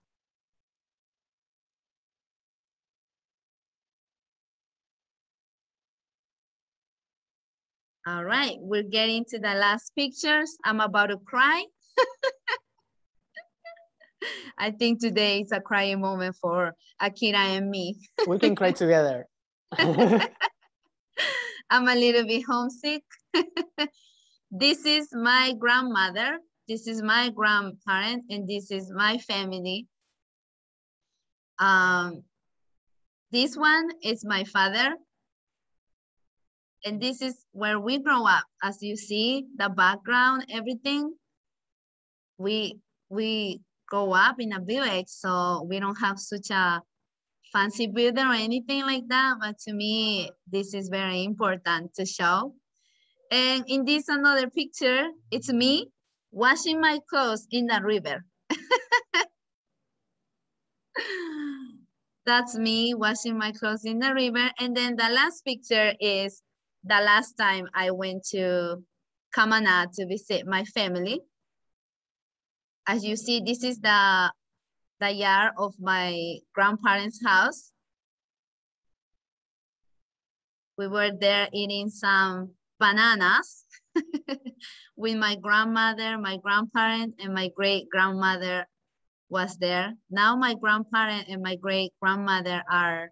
All right, we're getting to the last pictures. I'm about to cry. I think today is a crying moment for Akira and me. We can cry together. I'm a little bit homesick. this is my grandmother. This is my grandparent, and this is my family. Um, this one is my father and this is where we grow up. As you see, the background, everything, we we grow up in a village, so we don't have such a fancy building or anything like that. But to me, this is very important to show. And in this another picture, it's me washing my clothes in the river. That's me washing my clothes in the river. And then the last picture is the last time I went to Camaná to visit my family. As you see, this is the, the yard of my grandparents' house. We were there eating some bananas with my grandmother, my grandparent, and my great grandmother was there. Now my grandparent and my great grandmother are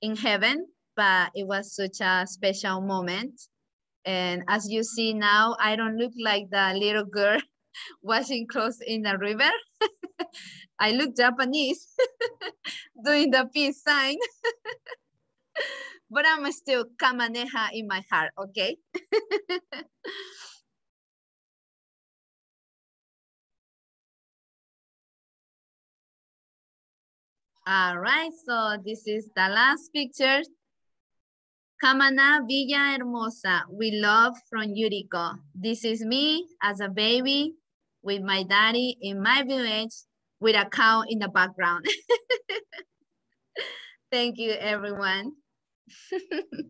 in heaven but it was such a special moment. And as you see now, I don't look like the little girl washing clothes in the river. I look Japanese doing the peace sign. but I'm still Kamaneha in my heart, okay? All right, so this is the last picture. Camaná Villa Hermosa, we love from Yuriko. This is me as a baby with my daddy in my village with a cow in the background. Thank you, everyone.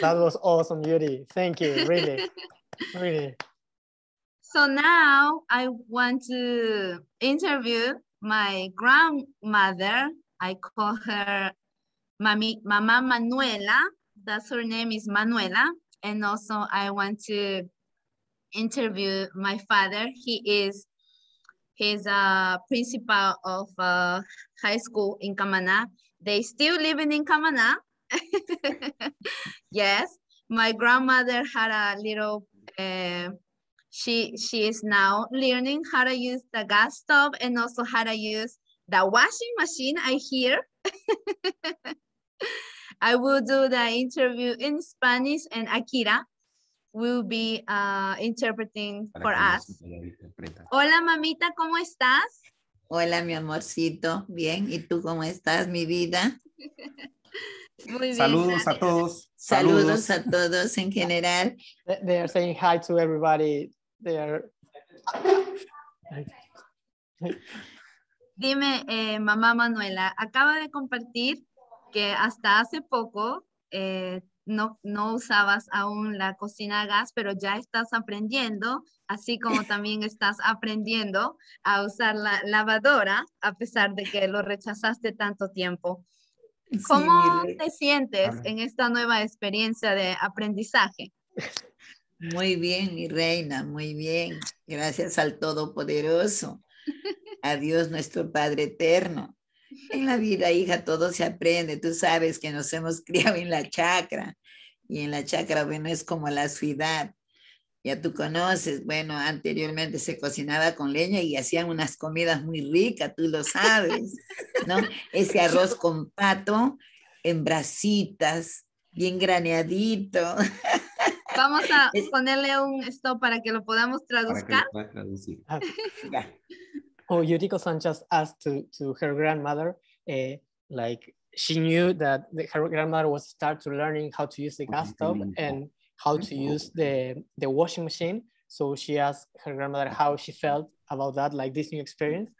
That was awesome, Yuri. Thank you, really, really. So now I want to interview my grandmother. I call her Mami, Mama Manuela. That's her name is Manuela. And also I want to interview my father. He is he's a principal of a high school in Camaná. They still living in Camaná. yes, my grandmother had a little uh, she she is now learning how to use the gas stove and also how to use the washing machine i hear i will do the interview in spanish and akira will be uh, interpreting for us hola mamita cómo estás Hola, mi amorcito. Bien. ¿Y tú cómo estás, mi vida? Muy bien, Saludos a todos. Saludos a todos en general. They- They are saying hi to everybody. They are. Dime, eh, mamá Manuela, acaba de compartir que hasta hace poco eh, no, no usabas aún la cocina a gas, pero ya estás aprendiendo, así como también estás aprendiendo a usar la lavadora, a pesar de que lo rechazaste tanto tiempo. ¿Cómo te sientes en esta nueva experiencia de aprendizaje? Muy bien, mi reina, muy bien. Gracias al Todopoderoso. A Dios nuestro Padre Eterno. En la vida, hija, todo se aprende. Tú sabes que nos hemos criado en la chacra. Y en la chacra, bueno, es como la ciudad. Ya tú conoces, bueno, anteriormente se cocinaba con leña y hacían unas comidas muy ricas, tú lo sabes, ¿no? Ese arroz con pato en brasitas, bien graneadito. Vamos a ponerle un stop para que lo podamos Para que traduzcar. lo pueda traducir. Ya. Oh, Yuriko-san just asked to, to her grandmother, uh, like she knew that the, her grandmother was start to learning how to use the gas stove and how to use the, the washing machine. So she asked her grandmother how she felt about that, like this new experience.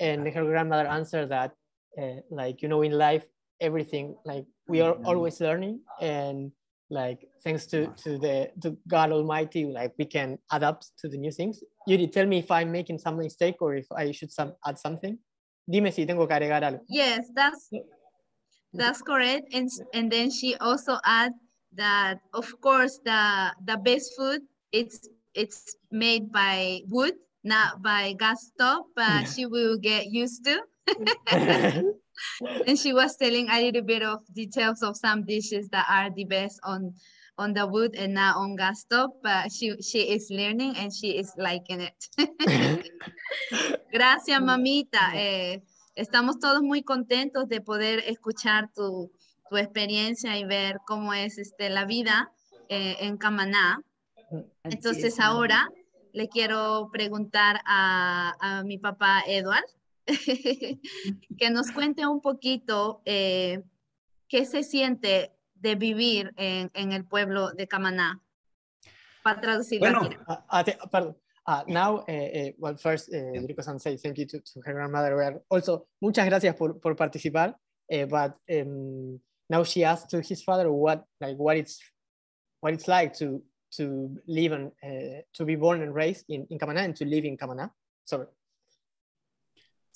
And her grandmother answered that, uh, like, you know, in life, everything, like we are always learning and like thanks to, to the to God Almighty, like we can adapt to the new things. Yuri, tell me if I'm making some mistake or if I should some, add something. Dime si tengo que agregar algo. Yes, that's that's correct. And and then she also add that of course the the best food it's it's made by wood, not by gas stove, but she will get used to. and she was telling a little bit of details of some dishes that are the best on on the wood and not on gas stove, but she she is learning and she is liking it. Gracias, mamita. Eh, estamos todos muy contentos de poder escuchar tu, tu experiencia y ver cómo es este, la vida eh, en Camaná. Entonces ahora le quiero preguntar a, a mi papá Edward que nos cuente un poquito eh, qué se siente de vivir en, en el pueblo de Camaná. Para traducirlo Bueno. Uh, uh. Uh, now, uh, uh, well, first, uh, Yuriko-san say thank you to, to her grandmother. Well, Also, muchas gracias por, por participar. Uh, but um, now she asked to his father what, like, what it's, what it's like to to live and uh, to be born and raised in, in Camaná and to live in Camaná. Sorry.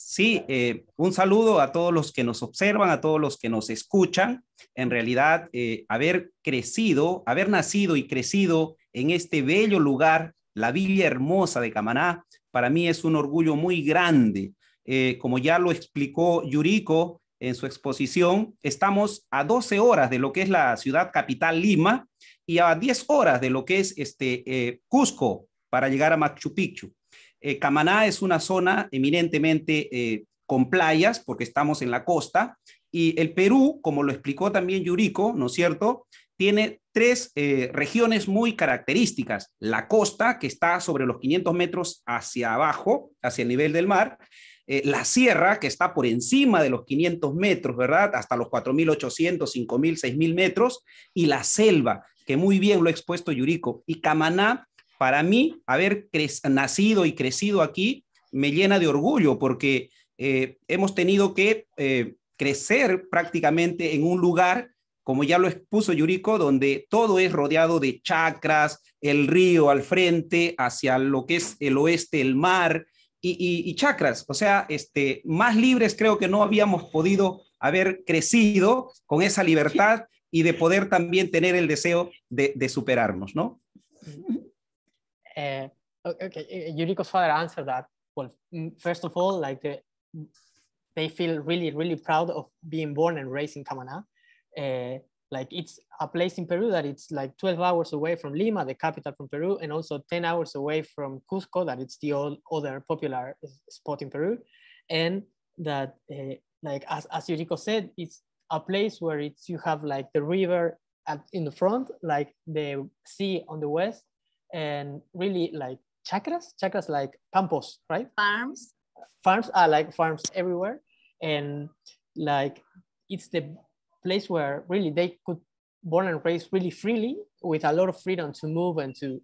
Sí, eh, un saludo a todos los que nos observan, a todos los que nos escuchan. En realidad, eh, haber crecido, haber nacido y crecido en este bello lugar, la villa hermosa de Camaná, para mí es un orgullo muy grande. Eh, como ya lo explicó Yuriko en su exposición, estamos a 12 horas de lo que es la ciudad capital Lima y a 10 horas de lo que es este, Cusco para llegar a Machu Picchu. Eh, Camaná es una zona eminentemente eh, con playas, porque estamos en la costa, y el Perú, como lo explicó también Yuriko, ¿no es cierto? Tiene tres eh, regiones muy características. La costa, que está sobre los 500 metros hacia abajo, hacia el nivel del mar, la sierra, que está por encima de los 500 metros, ¿verdad? Hasta los 4.800, 5.000, 6.000 metros, y la selva, que muy bien lo ha expuesto Yuriko. Y Camaná, para mí, haber nacido y crecido aquí, me llena de orgullo, porque eh, hemos tenido que eh, crecer prácticamente en un lugar, como ya lo expuso Yuriko, donde todo es rodeado de chacras, el río al frente, hacia lo que es el oeste, el mar, y, chakras, o sea, este, más libres creo que no habíamos podido haber crecido con esa libertad y de poder también tener el deseo de, de superarnos, ¿no? Uh, okay, Yuriko's father answered that. Well, first of all, like the, they feel really, really proud of being born and raised in Camaná. Uh, like it's a place in Peru that it's like 12 hours away from Lima, the capital from Peru, and also 10 hours away from Cusco, that it's the old, other popular spot in Peru. And that, uh, like as, as Yuriko said, it's a place where it's you have like the river at, in the front, like the sea on the west, and really like chacras, chacras like campos, right? Farms. Farms are like farms everywhere. And like it's the place where really they could born and raised really freely with a lot of freedom to move and to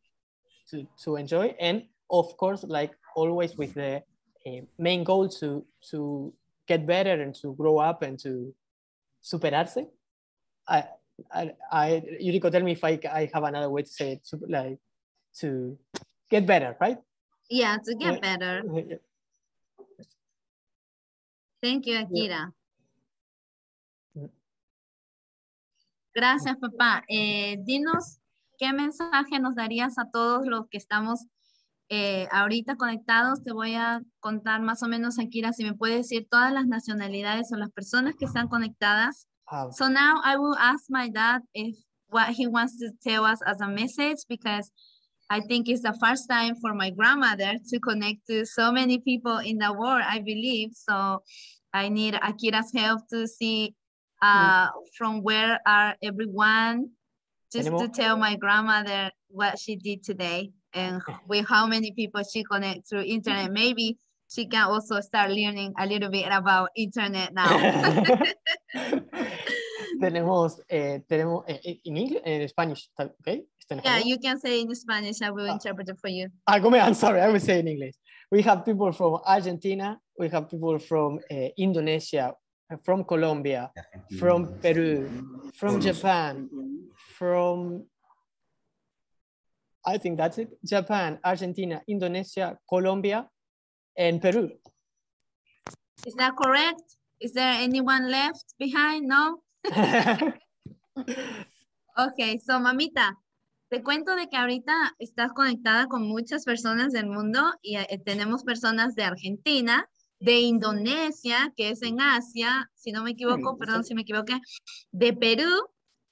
to, to enjoy and of course like always with the uh, main goal to to get better and to grow up and to superarse i i, I Yuriko tell me if I, I have another way to say it like to get better right yeah to get better. Thank you akira. Gracias, papá. Eh, dinos qué mensaje nos darías a todos los que estamos eh, ahorita conectados. Te voy a contar más o menos, Akira, si me puede decir todas las nacionalidades o las personas que están conectadas. So now I will ask my dad if what he wants to tell us as a message because I think it's the first time for my grandmother to connect to so many people in the world, I believe. So I need Akira's help to see uh, from where are everyone, just to tell my grandmother what she did today and with how many people she connect through internet. Maybe she can also start learning a little bit about internet now. tenemos, eh, tenemos eh, en inglés, en Spanish, okay? Yeah, you can say in Spanish. I will ah. interpret it for you. Ah, I'm sorry, I will say in English. We have people from Argentina, we have people from uh, Indonesia, from Colombia, from Peru, from Japan, from I think that's it. Japan, Argentina, Indonesia, Colombia, and Peru. Is that correct? Is there anyone left behind? No? ok, so mamita, te cuento de que ahorita estás conectada con muchas personas del mundo y eh, tenemos personas de Argentina, de Indonesia, que es en Asia, si no me equivoco, perdón si me equivoqué, de Perú,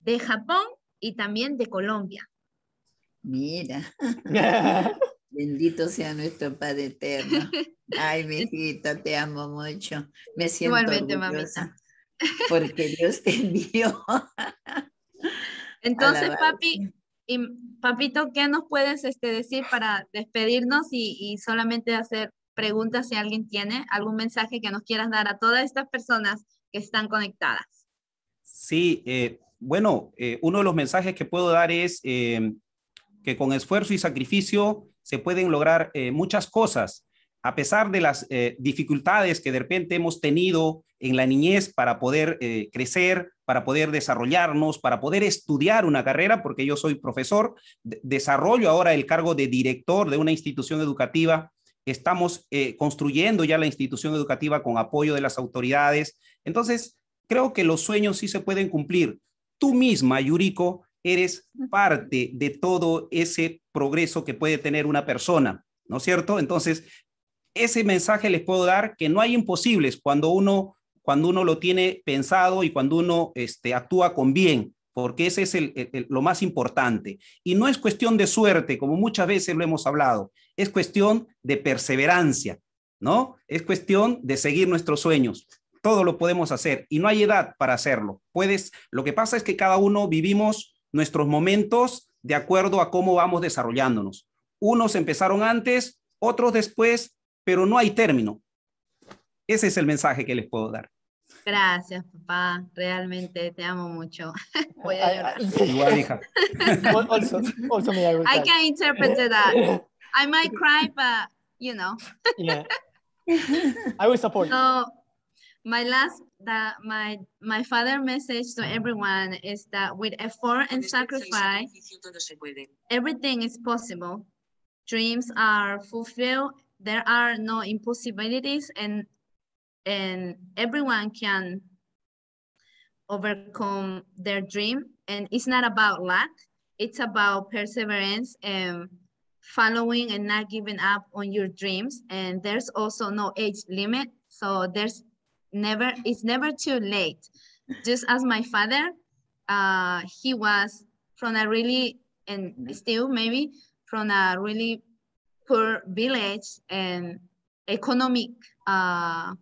de Japón y también de Colombia. Mira. Bendito sea nuestro Padre Eterno. Ay, mi hijita, te amo mucho. Me siento Igualmente, mamita. Porque Dios te envió. Entonces, papi, y papito, ¿qué nos puedes este, decir para despedirnos y, y solamente hacer preguntas si alguien tiene algún mensaje que nos quieras dar a todas estas personas que están conectadas. Sí, eh, bueno, eh, uno de los mensajes que puedo dar es eh, que con esfuerzo y sacrificio se pueden lograr muchas cosas, a pesar de las dificultades que de repente hemos tenido en la niñez para poder crecer, para poder desarrollarnos, para poder estudiar una carrera, porque yo soy profesor, desarrollo ahora el cargo de director de una institución educativa estamos eh, construyendo ya la institución educativa con apoyo de las autoridades. Entonces, creo que los sueños sí se pueden cumplir. Tú misma, Yuriko, eres parte de todo ese progreso que puede tener una persona, ¿no es cierto? Entonces, ese mensaje les puedo dar que no hay imposibles cuando uno, cuando uno lo tiene pensado y cuando uno este, actúa con bien, porque ese es el- el- lo más importante. Y no es cuestión de suerte, como muchas veces lo hemos hablado, es cuestión de perseverancia, ¿no? Es cuestión de seguir nuestros sueños. Todo lo podemos hacer y no hay edad para hacerlo. Puedes, lo que pasa es que cada uno vivimos nuestros momentos de acuerdo a cómo vamos desarrollándonos. Unos empezaron antes, otros después, pero no hay término. Ese es el mensaje que les puedo dar. Gracias, papá. Realmente te amo mucho. Voy a llorar. Igual, hija. Also, also me, I I can interpret eh, that. Eh. I might cry, but you know. Yeah. I will support. So my last that my my father message to everyone is that with effort and sacrifice, everything is possible. Dreams are fulfilled. There are no impossibilities and and everyone can overcome their dream. And it's not about luck. It's about perseverance and following and not giving up on your dreams. And there's also no age limit. So there's never, it's never too late. Just as my father, uh, he was from a really, and still maybe from a really poor village and economic uh,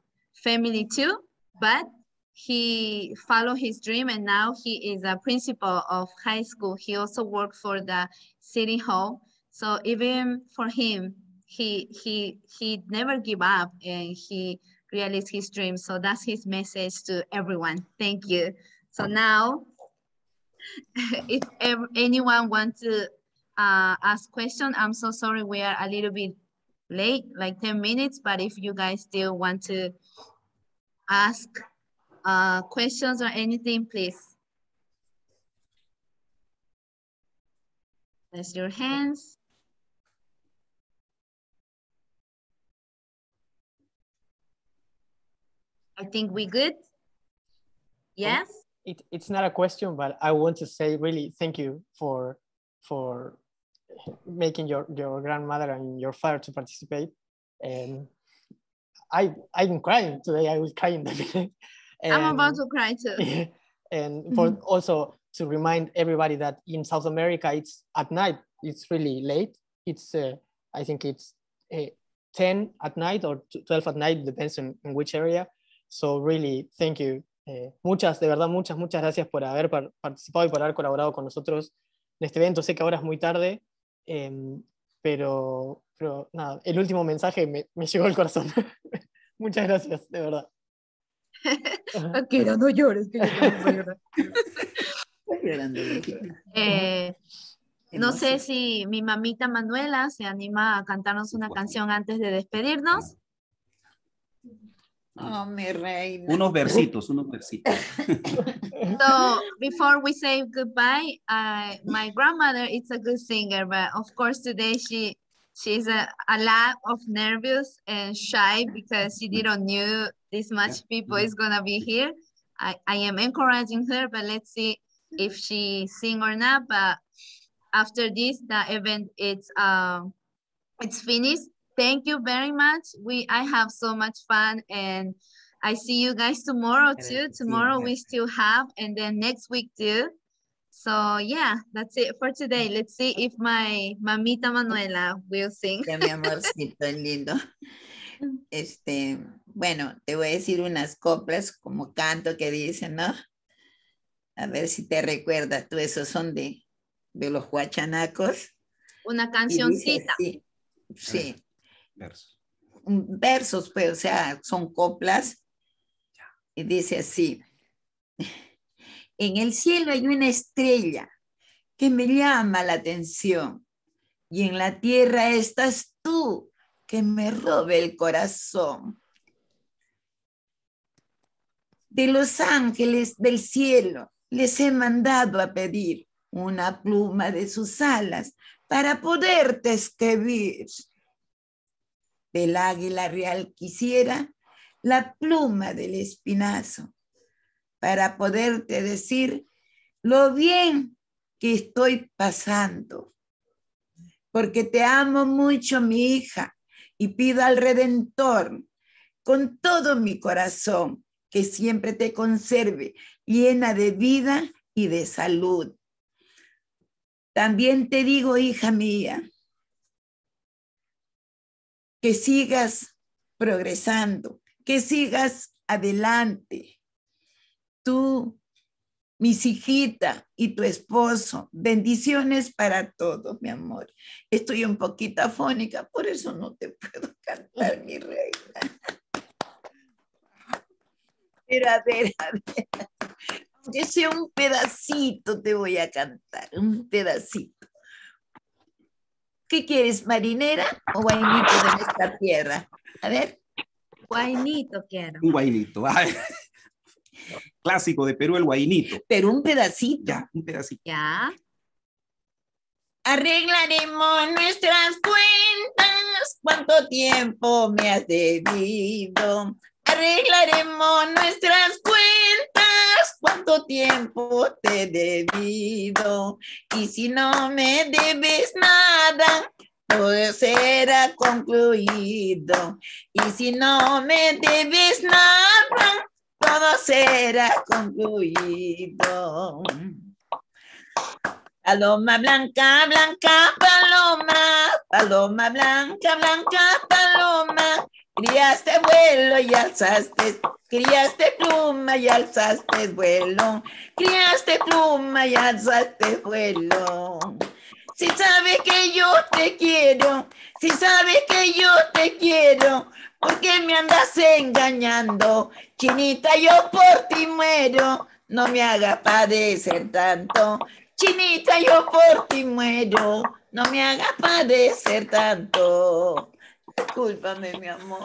family too, but he followed his dream and now he is a principal of high school. He also worked for the city hall. So even for him, he he he never give up and he realized his dream. So that's his message to everyone. Thank you. So now, if anyone want to uh, ask question, I'm so sorry we are a little bit late, like 10 minutes, but if you guys still want to ask uh, questions or anything, please. Raise your hands. I think we good? Yes? It, it's not a question, but I want to say really thank you for for making your, your grandmother and your father to participate. And I I'm crying today. I was crying. definitely. I'm about to cry too. and for also to remind everybody that in South America it's at night. It's really late. It's uh, I think it's uh, 10 at night or 12 at night, depends on, in which area. So really, thank you. Eh, muchas, de verdad, muchas, muchas gracias por haber par- participado y por haber colaborado con nosotros en este evento. Sé que ahora es muy tarde, em, pero, pero nada, el último mensaje me, me llegó al corazón. muchas gracias, de verdad. Akira, no llores, que yo llorar. Eh, no sé si mi mamita Manuela se anima a cantarnos una canción antes de despedirnos. Oh, mi reina. Unos versitos, unos versitos. So before we say goodbye, uh, my grandmother is a good singer, but of course today she she's a, a lot of nervous and shy because she didn't knew this much people is gonna be here. I, I am encouraging her, but let's see if she sing or not. But after this, the event it's um it's finished. Thank you very much. We I have so much fun and I see you guys tomorrow too. Tomorrow we still have and then next week too. So yeah, that's it for today. Let's see if my mamita Manuela will sing. Ya, mi amorcito lindo. Este, bueno, te voy a decir unas coplas como canto que dicen, ¿no? A ver si te recuerdas, tú esos son de, de los huachanacos. Una Y dice cancioncita. sí, ah. Versos. un- versos, pues, o sea, son coplas. Y dice así, en el cielo hay una estrella que me llama la atención y en la tierra estás tú que me robe el corazón. De los ángeles del cielo les he mandado a pedir una pluma de sus alas para poderte escribir. Del águila real quisiera la pluma del espinazo para poderte decir lo bien que estoy pasando. Porque te amo mucho, mi hija, y pido al Redentor con todo mi corazón que siempre te conserve llena de vida y de salud. También te digo, hija mía, que sigas progresando, que sigas adelante. Tú, mis hijita y tu esposo, bendiciones para todos, mi amor. Estoy un poquito afónica, por eso no te puedo cantar, mi reina. Pero a ver, a ver, aunque sea un pedacito, te voy a cantar, un pedacito. ¿Qué quieres, marinera o guainito de nuestra tierra? A ver. Guainito quiero. Un guainito. ay. Clásico de Perú, el guainito. Pero un pedacito. Ya, un pedacito. Ya. Arreglaremos nuestras cuentas. ¿Cuánto tiempo me has debido? Arreglaremos nuestras cuentas. ¿Cuánto tiempo te he debido? Y si no me debes nada, todo será concluido. Y si no me debes nada, todo será concluido. Paloma blanca, blanca, paloma, paloma blanca, blanca, paloma. Criaste vuelo y alzaste, criaste pluma y alzaste vuelo, criaste pluma y alzaste vuelo. Si sabes que yo te quiero, si sabes que yo te quiero, ¿por qué me andas engañando? Chinita, yo por ti muero, no me hagas padecer tanto. Chinita, yo por ti muero, no me hagas padecer tanto. Discúlpame, mi amor.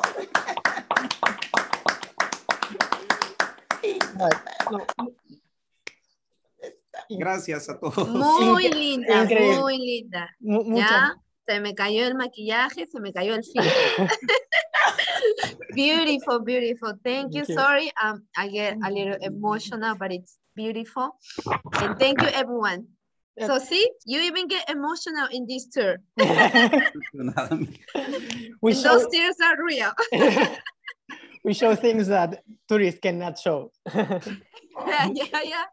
Gracias a todos. Muy Incre- linda, increíble. muy linda. Ya, se me cayó el maquillaje, se me cayó el filtro. beautiful, beautiful. Thank you. Thank you. Sorry, um, I get a little emotional, but it's beautiful. And thank you, everyone. So see, you even get emotional in this tour. We, show, those tears are real. we show things that tourists cannot show. yeah, yeah, yeah.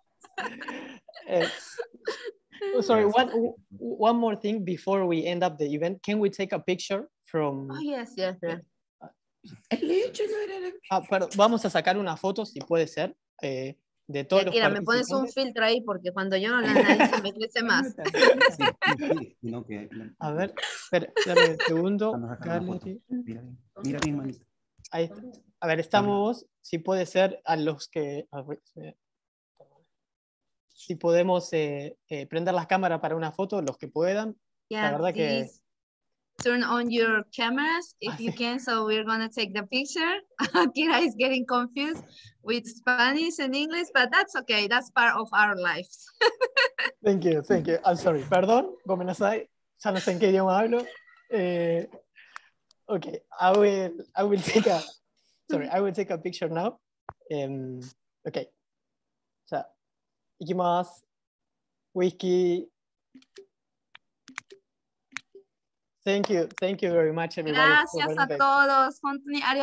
Uh, oh, sorry, one, one more thing before we end up the event. Can we take a picture from... Oh, yes, yes, yes. El hecho no era la- Ah, perdón, vamos a sacar una foto, si puede ser, eh, de todos los Mira, me pones un filtro ahí porque cuando yo no la se me crece más. A ver, espera, dame un segundo. Mira bien, mira bien, manito. Ahí está. A ver, estamos, si puede ser, a los que... a ver, Si podemos eh, eh, prender las cámaras para una foto, los que puedan. La Yeah, verdad que... turn on your cameras if you can. So we're gonna take the picture. Kira is getting confused with Spanish and English, but that's okay. That's part of our lives. thank you, thank you. I'm sorry. Perdón, gomenasai. Ya no sé en qué idioma hablo. Eh, okay, I will, I will take a, sorry, I will take a picture now. Um, okay. So, ikimasu. Wiki Thank you, thank you very much, everybody. Gracias a todos. Thank Muchas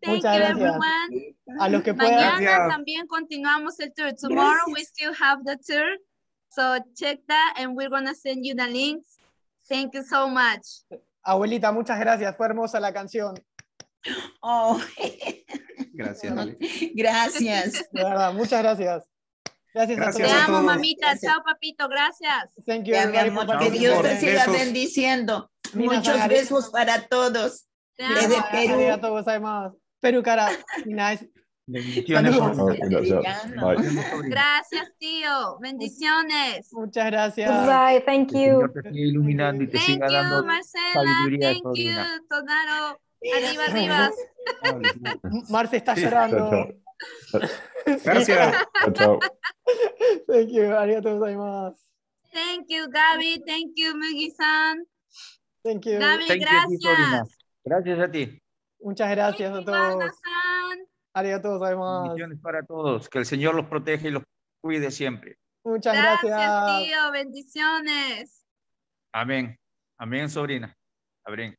you, gracias. everyone. A los que puedan. Mañana también continuamos el tour. Tomorrow we still have the tour. So check that and we're going to send you the links. Thank you so much. Abuelita, muchas gracias. Fue hermosa la canción. Oh. Gracias, Gracias. Muchas gracias. Gracias, Gracias Te a todos. amo, todos. mamita. Chao, papito. Gracias. Thank you, mi amor, que Dios te siga Besos. bendiciendo. Mina Muchos Zagari. besos para todos. Te Desde amo. Perú. Arigatou gozaimasu. Perú, cara. Nice. Bendiciones. Gracias. Bye. Gracias, tío. Bendiciones. Muchas gracias. Goodbye, thank you. Te siga iluminando y te Thank siga you, dando Marcela. sabiduría Thank you. Todaro. Arriba, arriba. Marce está llorando. Chao. Gracias. Chao, chao. Thank you. Arigatou gozaimasu. Thank you, Gaby. Thank you, Mugi-san. Thank you. Gaby, Thank you a ti, sobrina. gracias. Gracias a ti. Muchas gracias a todos. Ivana-san. Arigatou gozaimasu. Bendiciones para todos. Que el Señor los proteja y los cuide siempre. Muchas Gracias, gracias. tío. Bendiciones. Amén. Amén, sobrina. Amén.